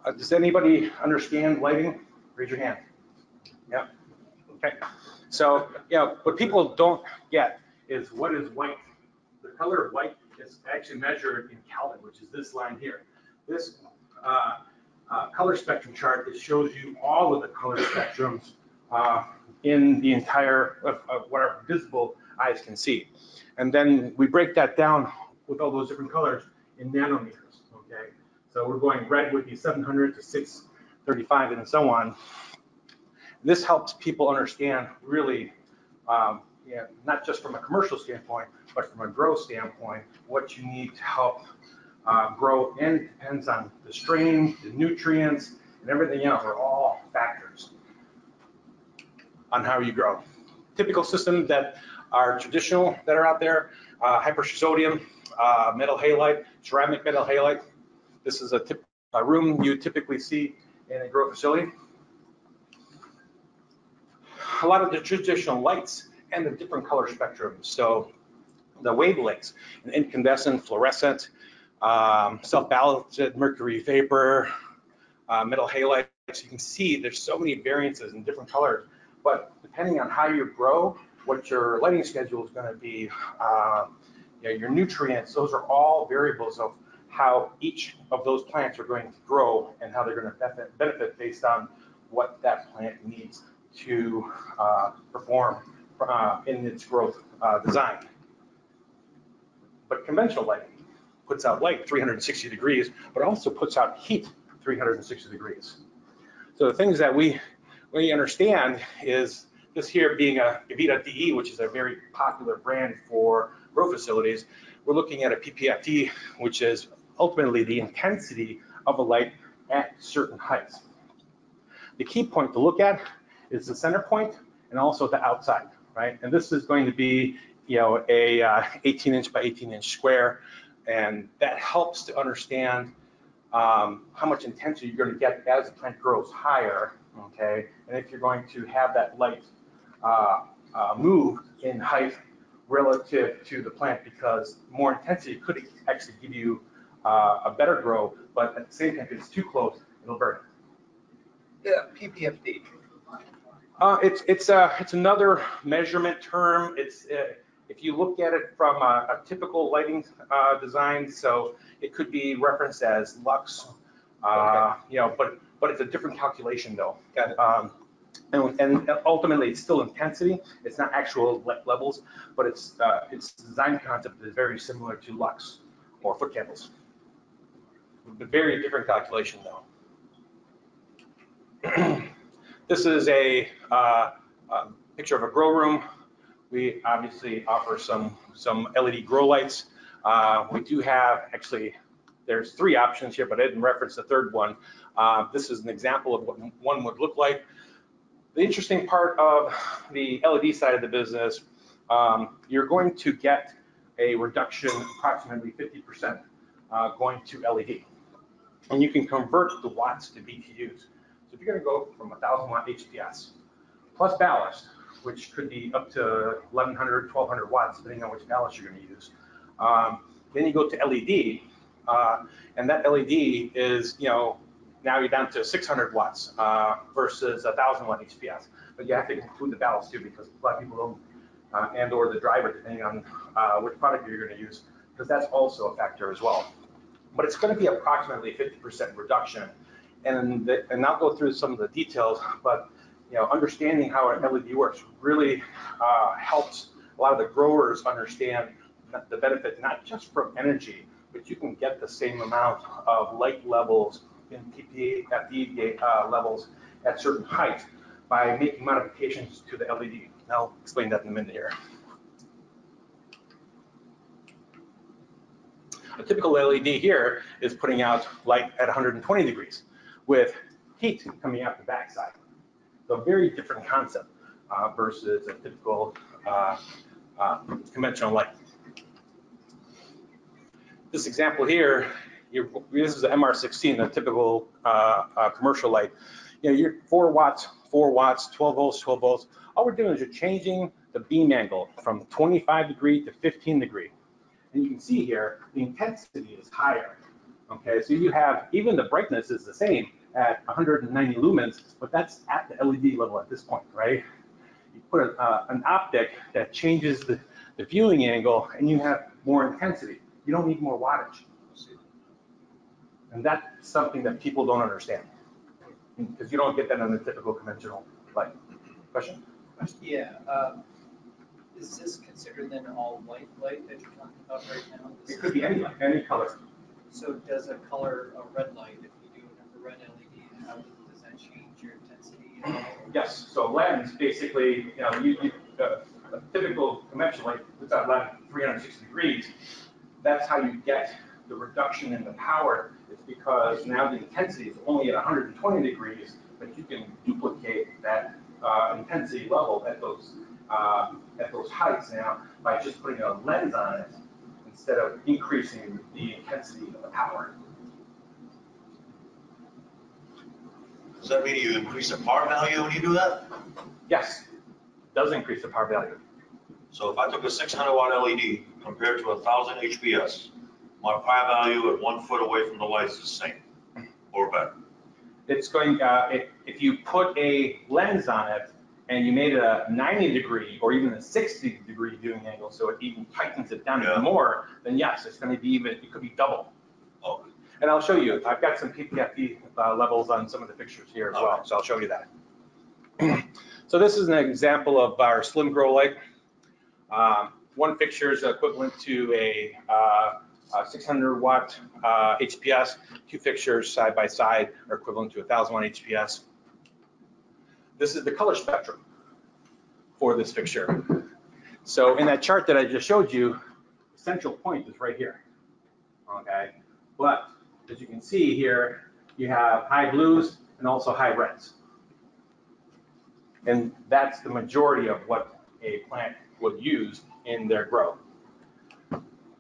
B: Uh, does anybody understand lighting? Raise your hand. Yeah. Okay. So, yeah, what people don't get is what is white. The color of white is actually measured in Kelvin, which is this line here. This uh, uh, color spectrum chart that shows you all of the color spectrums uh, in the entire of, of what our visible eyes can see. And then we break that down with all those different colors in nanometers, okay? So we're going red would be 700 to 635 and so on. This helps people understand really um, yeah, not just from a commercial standpoint, but from a growth standpoint, what you need to help uh, grow. And it depends on the strain, the nutrients, and everything else are all factors on how you grow. Typical systems that are traditional that are out there, uh, high pressure sodium, uh, metal halide, ceramic metal halide. This is a, tip, a room you typically see in a grow facility. A lot of the traditional lights and the different color spectrums. So the wavelengths, an incandescent, fluorescent, um, self-balanced mercury vapor, uh, metal halides. You can see there's so many variances in different colors, but depending on how you grow, what your lighting schedule is going to be, uh, you know, your nutrients, those are all variables of how each of those plants are going to grow and how they're going to benefit, benefit based on what that plant needs to uh, perform uh, in its growth uh, design. But conventional lighting puts out light 360 degrees, but also puts out heat 360 degrees. So the things that we we understand is this here being a Gavita DE, which is a very popular brand for grow facilities. We're looking at a PPFD, which is ultimately the intensity of a light at certain heights. The key point to look at is the center point and also the outside, right? And this is going to be, you know, a uh, 18 inch by 18 inch square. And that helps to understand um, how much intensity you're going to get as the plant grows higher, okay? And if you're going to have that light uh, uh, move in height relative to the plant because more intensity could actually give you uh, a better grow, but at the same time, if it's too close, it'll burn.
F: Yeah, PPFD.
B: Uh, it's it's a it's another measurement term. It's uh, if you look at it from a, a typical lighting uh, design, so it could be referenced as lux, uh, you know, but but it's a different calculation though.
F: Got it.
B: Um, and, and ultimately, it's still intensity. It's not actual le- levels, but its uh, its design concept is very similar to lux or foot candles. A very different calculation though. this is a, uh, a picture of a grow room. We obviously offer some some LED grow lights. Uh, we do have actually there's three options here, but I didn't reference the third one. Uh, this is an example of what one would look like. The interesting part of the LED side of the business, um, you're going to get a reduction approximately 50% uh, going to LED. And you can convert the watts to BTUs. So if you're gonna go from 1,000 watt HPS plus ballast, which could be up to 1,100, 1,200 watts, depending on which ballast you're gonna use. Um, then you go to LED, uh, and that LED is, you know, now you're down to 600 watts uh, versus 1,000 watt HPS. But you have to include the ballast too, because a lot of people don't, uh, and or the driver, depending on uh, which product you're going to use, because that's also a factor as well. But it's going to be approximately 50% reduction. And, the, and I'll go through some of the details, but you know, understanding how an LED works really uh, helps a lot of the growers understand the benefit, not just from energy, but you can get the same amount of light levels in PPFD uh, levels at certain heights by making modifications to the LED. I'll explain that in a minute here. A typical LED here is putting out light at 120 degrees with heat coming out the backside. So very different concept uh, versus a typical uh, uh, conventional light. This example here, this is the MR16, a typical uh, uh, commercial light. You know, you're four watts, four watts, 12 volts, 12 volts. All we're doing is you're changing the beam angle from 25 degree to 15 degree. And you can see here, the intensity is higher. Okay, so you have, even the brightness is the same at 190 lumens, but that's at the LED level at this point, right? You put a, uh, an optic that changes the, the viewing angle and you have more intensity. You don't need more wattage. And that's something that people don't understand because you don't get that on the typical conventional light. Question?
H: Yeah, um, is this considered then all white light that you're talking about right now? This
B: It could be any, light, any color.
H: So does a color, a red light, if you do an infrared LED, does that change your intensity? at?
B: Yes, so lens, basically, you know, you, you, uh, a typical conventional light puts out light 360 degrees. That's how you get the reduction in the power. It's because now the intensity is only at 120 degrees, but you can duplicate that uh, intensity level at those uh, at those heights now by just putting a lens on it instead of increasing the intensity of the power.
K: Does that mean you increase the par value when you do that?
B: Yes, it does increase the par value.
K: So if I took a six hundred watt LED compared to a thousand HPS, my par value at one foot away from the light is the same or better.
B: it's going, uh, if, if you put a lens on it and you made it a 90 degree or even a 60 degree viewing angle, so it even tightens it down
K: Yeah.
B: even more, then yes, it's going to be even, it could be double.
K: Oh,
B: And I'll show you, I've got some PPFD uh, levels on some of the pictures here as well,
K: Okay.
B: so I'll show you that. So this is an example of our slim grow light. Um, One fixture is equivalent to a uh, a 600 watt uh, HPS. Two fixtures side by side are equivalent to a 1000 watt HPS. This is the color spectrum for this fixture. So in that chart that I just showed you, the central point is right here. Okay, but as you can see here, you have high blues and also high reds. And that's the majority of what a plant would use in their growth.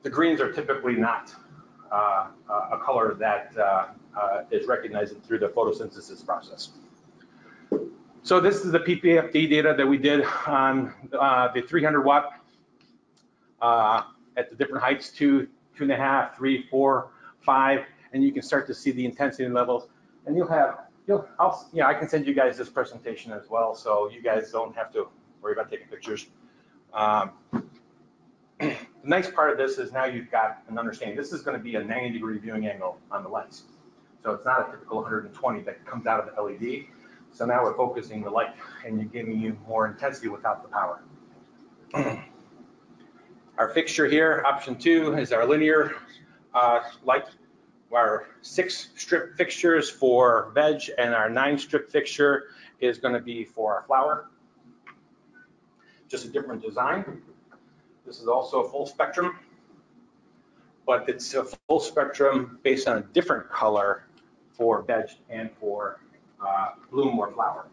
B: The greens are typically not uh, a color that uh, uh, is recognized through the photosynthesis process. So this is the PPFD data that we did on uh, the 300 watt uh, at the different heights, two, two and a half, three, four, five, and you can start to see the intensity levels. And you'll have, you'll, I'll, yeah, I can send you guys this presentation as well, so you guys don't have to worry about taking pictures. Um, the nice part of this is now you've got an understanding. This is going to be a 90 degree viewing angle on the lens. So it's not a typical 120 that comes out of the LED. So now we're focusing the light and you're giving you more intensity without the power. Our fixture here, option two, is our linear uh, light. Our six strip fixtures for veg and our nine strip fixture is going to be for our flower. Just a different design. This is also a full spectrum, but it's a full spectrum based on a different color for veg and for uh, bloom or flower.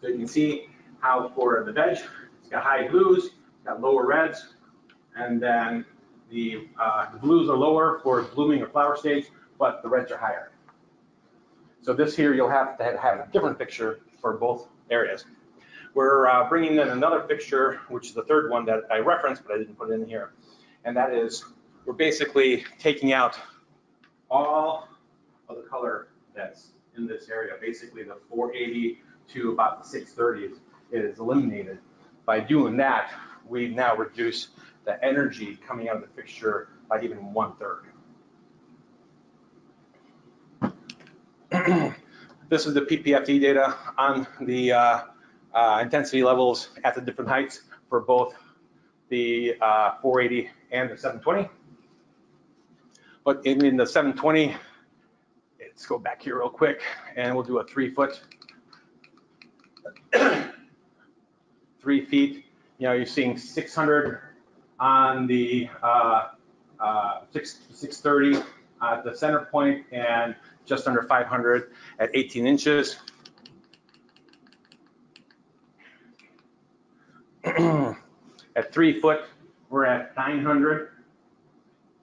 B: So you can see how for the veg, it's got high blues, got lower reds, and then the, uh, the blues are lower for blooming or flower stage, but the reds are higher. So this here, you'll have to have a different picture for both areas. We're uh, bringing in another fixture, which is the third one that I referenced, but I didn't put it in here. And that is, we're basically taking out all of the color that's in this area. Basically, the 480 to about the 630 is eliminated. By doing that, we now reduce the energy coming out of the fixture by even one third. this is the PPFD data on the uh, uh, intensity levels at the different heights for both the uh, 480 and the 720. But in, in the 720, let's go back here real quick and we'll do a three foot, three feet. You know, you're seeing 600 on the uh, uh, 6, 630 at the center point and just under 500 at 18 inches. at three foot, we're at 900.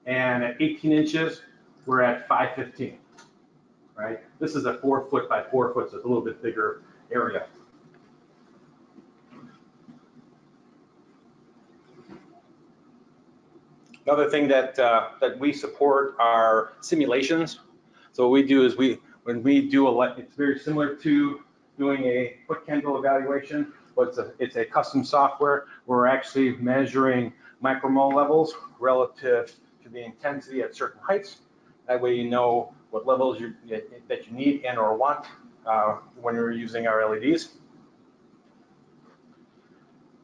B: And at 18 inches, we're at 515, right? This is a four foot by four foot, so it's a little bit bigger area. Another thing that, uh, that we support are simulations. So what we do is we, when we do a, it's very similar to doing a foot candle evaluation, but it's a, it's a custom software. We're actually measuring micromole levels relative to the intensity at certain heights. That way you know what levels you, that you need and or want uh, when you're using our LEDs.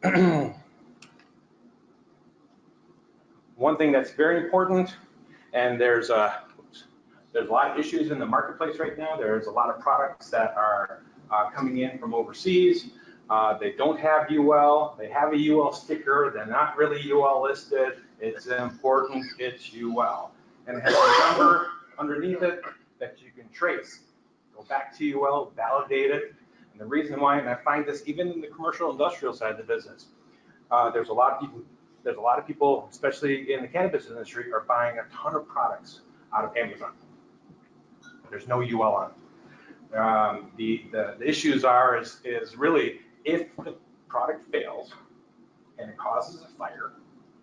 B: One thing that's very important, and there's a, there's a lot of issues in the marketplace right now. There's a lot of products that are uh, coming in from overseas. Uh, they don't have UL. They have a UL sticker. They're not really UL listed. It's important. It's UL. And it has a number underneath it that you can trace. Go back to UL, validate it. And the reason why, and I find this even in the commercial industrial side of the business, uh, there's a lot of people, there's a lot of people, especially in the cannabis industry, are buying a ton of products out of Amazon. There's no UL on it. Um, the, the, the issues are is, is really if the product fails and it causes a fire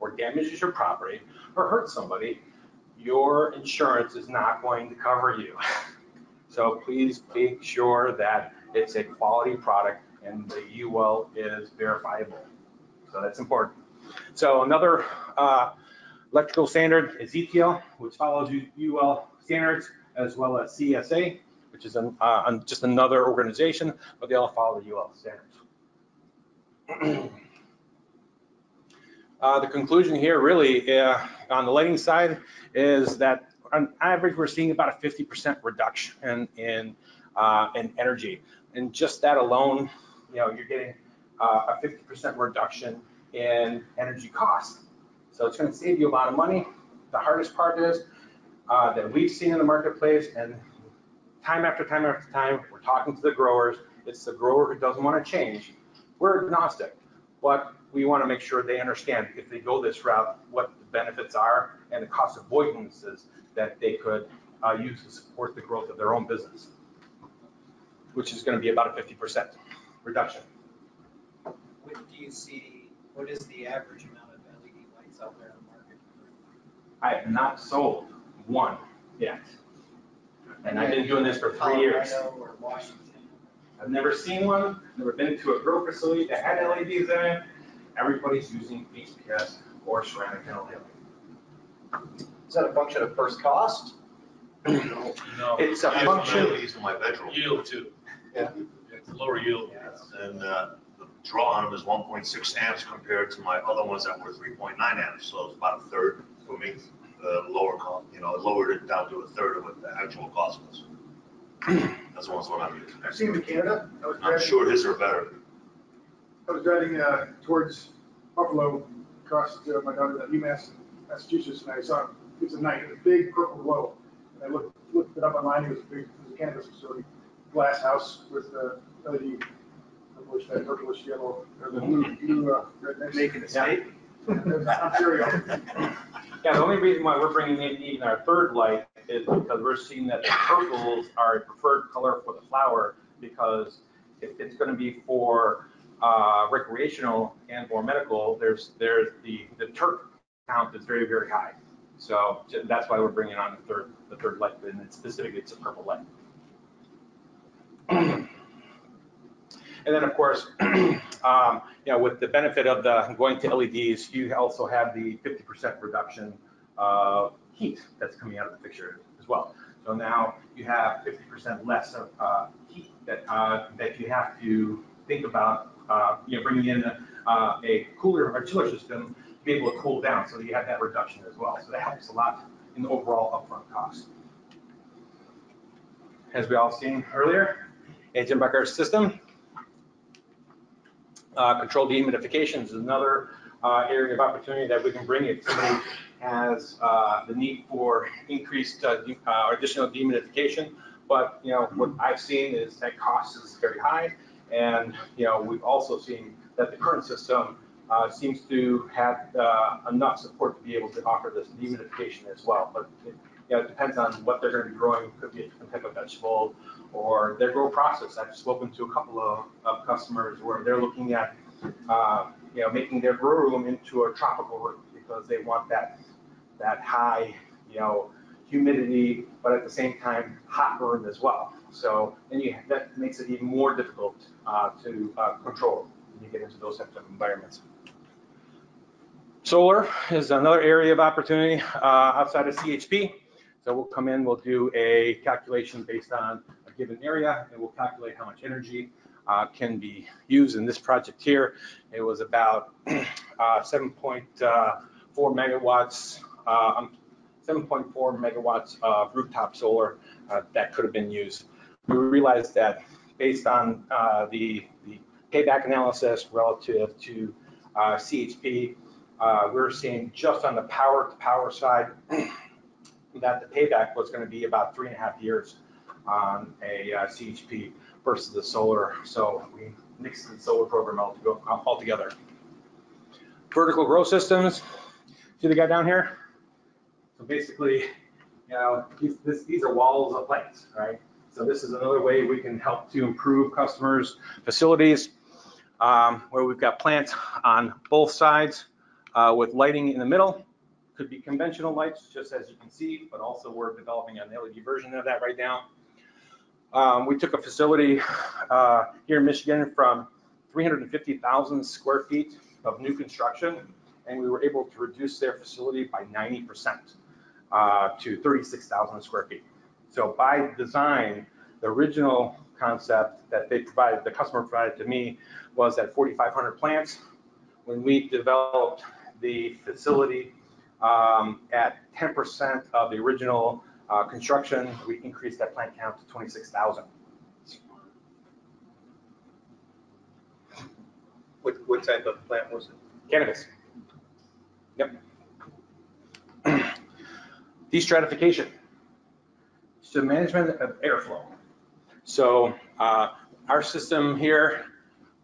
B: or damages your property or hurts somebody, your insurance is not going to cover you. So please make sure that it's a quality product and the UL is verifiable. So that's important. So another uh, electrical standard is ETL, which follows UL standards, as well as CSA, which is an, uh, just another organization, but they all follow the UL standards. Uh, The conclusion here really, uh, on the lighting side, is that on average, we're seeing about a 50% reduction in, in, uh, in energy. And just that alone, you know, you're getting uh, a 50% reduction in energy costs. So it's going to save you a lot of money. The hardest part is uh, that we've seen in the marketplace and time after time after time, we're talking to the growers. It's the grower who doesn't want to change. We're agnostic, but we want to make sure they understand if they go this route, what the benefits are and the cost avoidances that they could uh, use to support the growth of their own business, which is going to be about a 50% reduction.
H: What do you see, what is the average amount of LED lights out there in the market?
B: I have not sold one yet. And I've been doing this for three years.
H: Colorado or Washington?
B: I've never seen one, never been to a grow facility that had LEDs in it. Everybody's using HPS or ceramic LED.
C: Is that a function of first cost?
K: No.
B: It's a
K: I use
B: function-
K: LEDs in my bedroom.
I: Yield too.
C: Yeah.
I: It's a lower yield.
K: And uh, the draw on them is 1.6 amps compared to my other ones that were 3.9 amps. So it's about a third for me, uh, lower cost, you know, lowered it down to a third of what the actual cost was. That's the ones what I'm using.
A: I've seen them in Canada. I was
K: I'm
A: driving,
K: sure his are better.
A: I was driving uh, towards Buffalo, across to my daughter's at UMass, Massachusetts, and I saw, it's a night, it was a big purple glow. And I looked, looked it up online, it was a big, it was a cannabis facility, glass house with uh, LED, purplish, that purplish yellow, or the blue, blue, uh, red.
C: Making a statement.
B: Yeah, the only reason why we're bringing in even our third light is because we're seeing that the purples are a preferred color for the flower because if it's gonna be for uh, recreational and or medical, there's, there's the, the terp count is very, very high. So that's why we're bringing on the third, the third light, and it's specifically, it's a purple light. And then, of course, um, you know, with the benefit of the going to LEDs, you also have the 50% reduction of heat that's coming out of the fixture as well. So now you have 50% less of uh, heat that uh, that you have to think about, uh, you know, bringing in a, uh, a cooler or chiller system to be able to cool down. So you have that reduction as well. So that helps a lot in the overall upfront cost. As we all seen earlier, Jenbacher system uh, Controlled dehumidification is another uh, area of opportunity that we can bring if somebody has uh, the need for increased uh, de- uh, additional dehumidification. But, you know, what I've seen is that cost is very high. And, you know, we've also seen that the current system uh, seems to have enough support to be able to offer this dehumidification as well. But, it- you know, it depends on what they're going to be growing. Could be a different type of vegetable or their grow process. I've spoken to a couple of, of customers where they're looking at, uh, you know, making their grow room into a tropical room because they want that, that high, you know, humidity, but at the same time, hot room as well. So, and you, that makes it even more difficult uh, to uh, control when you get into those types of environments. Solar is another area of opportunity uh, outside of CHP. So we'll come in, we'll do a calculation based on given area, and we'll calculate how much energy uh, can be used in this project here. It was about uh, 7.4 megawatts, uh, um, 7.4 megawatts of rooftop solar uh, that could have been used. We realized that based on uh, the, the payback analysis relative to uh, CHP, uh, we're seeing just on the power to power side that the payback was going to be about three and a half years on a uh, CHP versus the solar. So we mixed the solar program all to- all together. Vertical grow systems. See the guy down here? So basically, you know, these, this, these are walls of plants, right? So this is another way we can help to improve customers' facilities, um, where we've got plants on both sides uh, with lighting in the middle. Could be conventional lights, just as you can see, but also we're developing an LED version of that right now. Um, we took a facility uh, here in Michigan from 350,000 square feet of new construction, and we were able to reduce their facility by 90% uh, to 36,000 square feet. So by design, the original concept that they provided, the customer provided to me, was at 4,500 plants. When we developed the facility um, at 10% of the original uh, construction, we increased that plant count to 26,000.
L: What, what type of plant was it?
B: Cannabis. Yep. Destratification. So management of airflow. So uh, our system here,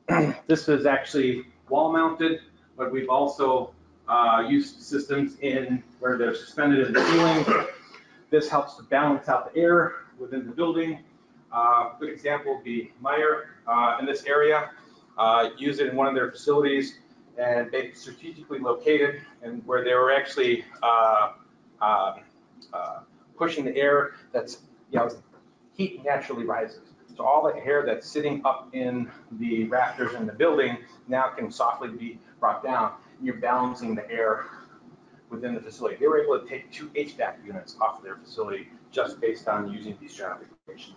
B: this is actually wall mounted, but we've also uh, used systems in where they're suspended in the ceiling. This helps to balance out the air within the building. Uh, good example would be Meijer uh, in this area. Uh, use it in one of their facilities and they strategically located and where they were actually uh, uh, uh, pushing the air that's, you know, heat naturally rises. So all the air that's sitting up in the rafters in the building now can softly be brought down. You're balancing the air within the facility. They were able to take two HVAC units off of their facility just based on using destratification.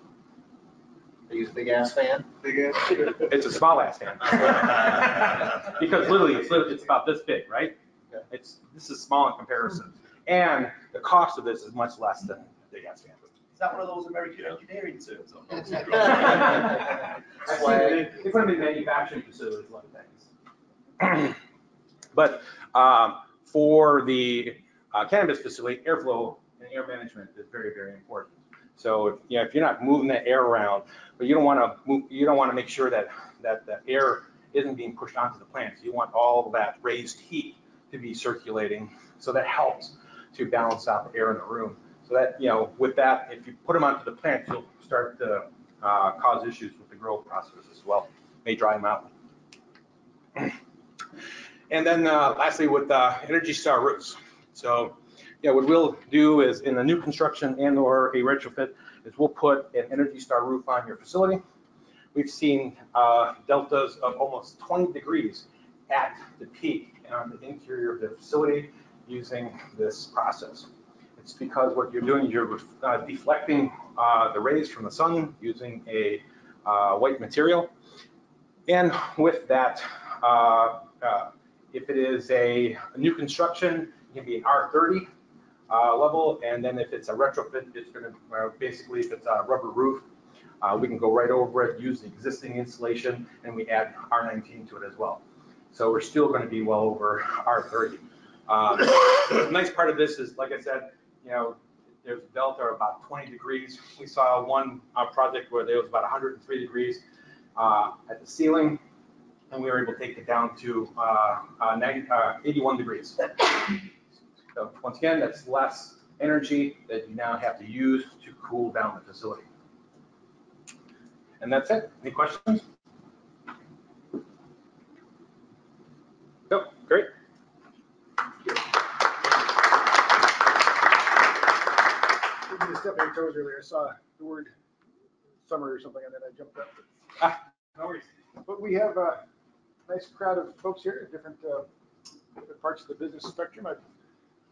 C: They use a big ass fan?
L: Big ass.
B: It's a small ass fan. Because literally, it's, lit- it's about this big, right?
C: Okay.
B: It's, this is small in comparison. And the cost of this is much less than a big ass fan.
F: Is that one of those American engineering terms? I'm not sure.
B: Actually, It's one of the manufacturing facilities, a lot of things. But um, for the uh, cannabis facility, airflow and air management is very, very important. So, if, you know, if you're not moving the air around, but you don't want to move, you don't want to make sure that, that the air isn't being pushed onto the plants. You want all that raised heat to be circulating. So that helps to balance out the air in the room. So that, you know, with that, if you put them onto the plants, you'll start to uh, cause issues with the growth process as well. May dry them out. And then uh, lastly, with uh, Energy Star roofs. So, yeah, what we'll do is in a new construction and or a retrofit is we'll put an Energy Star roof on your facility. We've seen uh, deltas of almost 20 degrees at the peak on the interior of the facility using this process. It's because what you're doing, you're uh, deflecting uh, the rays from the sun using a uh, white material. And with that, uh, uh, if it is a, new construction, it can be an R30 uh, level, and then if it's a retrofit, it's going to uh, basically if it's a rubber roof, uh, we can go right over it, use the existing insulation, and we add R19 to it as well. So we're still going to be well over R30. Uh, the nice part of this is, like I said, you know, there's a delta of about 20 degrees. We saw one uh, project where there was about 103 degrees uh, at the ceiling, and we were able to take it down to uh, uh, 90, uh, 81 degrees. So once again, that's less energy that you now have to use to cool down the facility. And that's it. Any questions? Nope, great.
A: Step on your toes earlier. I saw the word summer or something and then I jumped up.
B: Ah, no worries.
A: But we have a nice crowd of folks here, different, uh, different parts of the business spectrum. I'd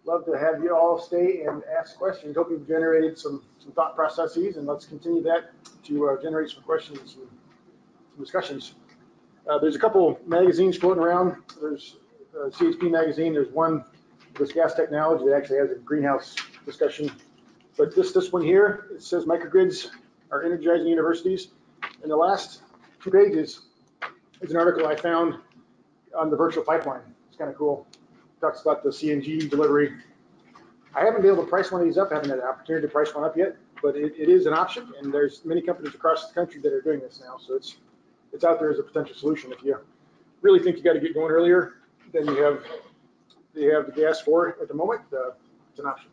A: love to have you all stay and ask questions. Hope you've generated some, some thought processes and let's continue that to uh, generate some questions and some discussions. Uh, There's a couple magazines floating around. There's uh, CHP magazine. There's one, this gas technology that actually has a greenhouse discussion. But this, this one here, it says microgrids are energizing universities. And the last two pages is an article I found on the virtual pipeline. It's kind of cool. Talks about the CNG delivery. I haven't been able to price one of these up. I haven't had an opportunity to price one up yet, but it, it is an option. And there's many companies across the country that are doing this now. So it's, it's out there as a potential solution. If you really think you got to get going earlier, then you have, you have the gas for it at the moment. Uh, It's an option.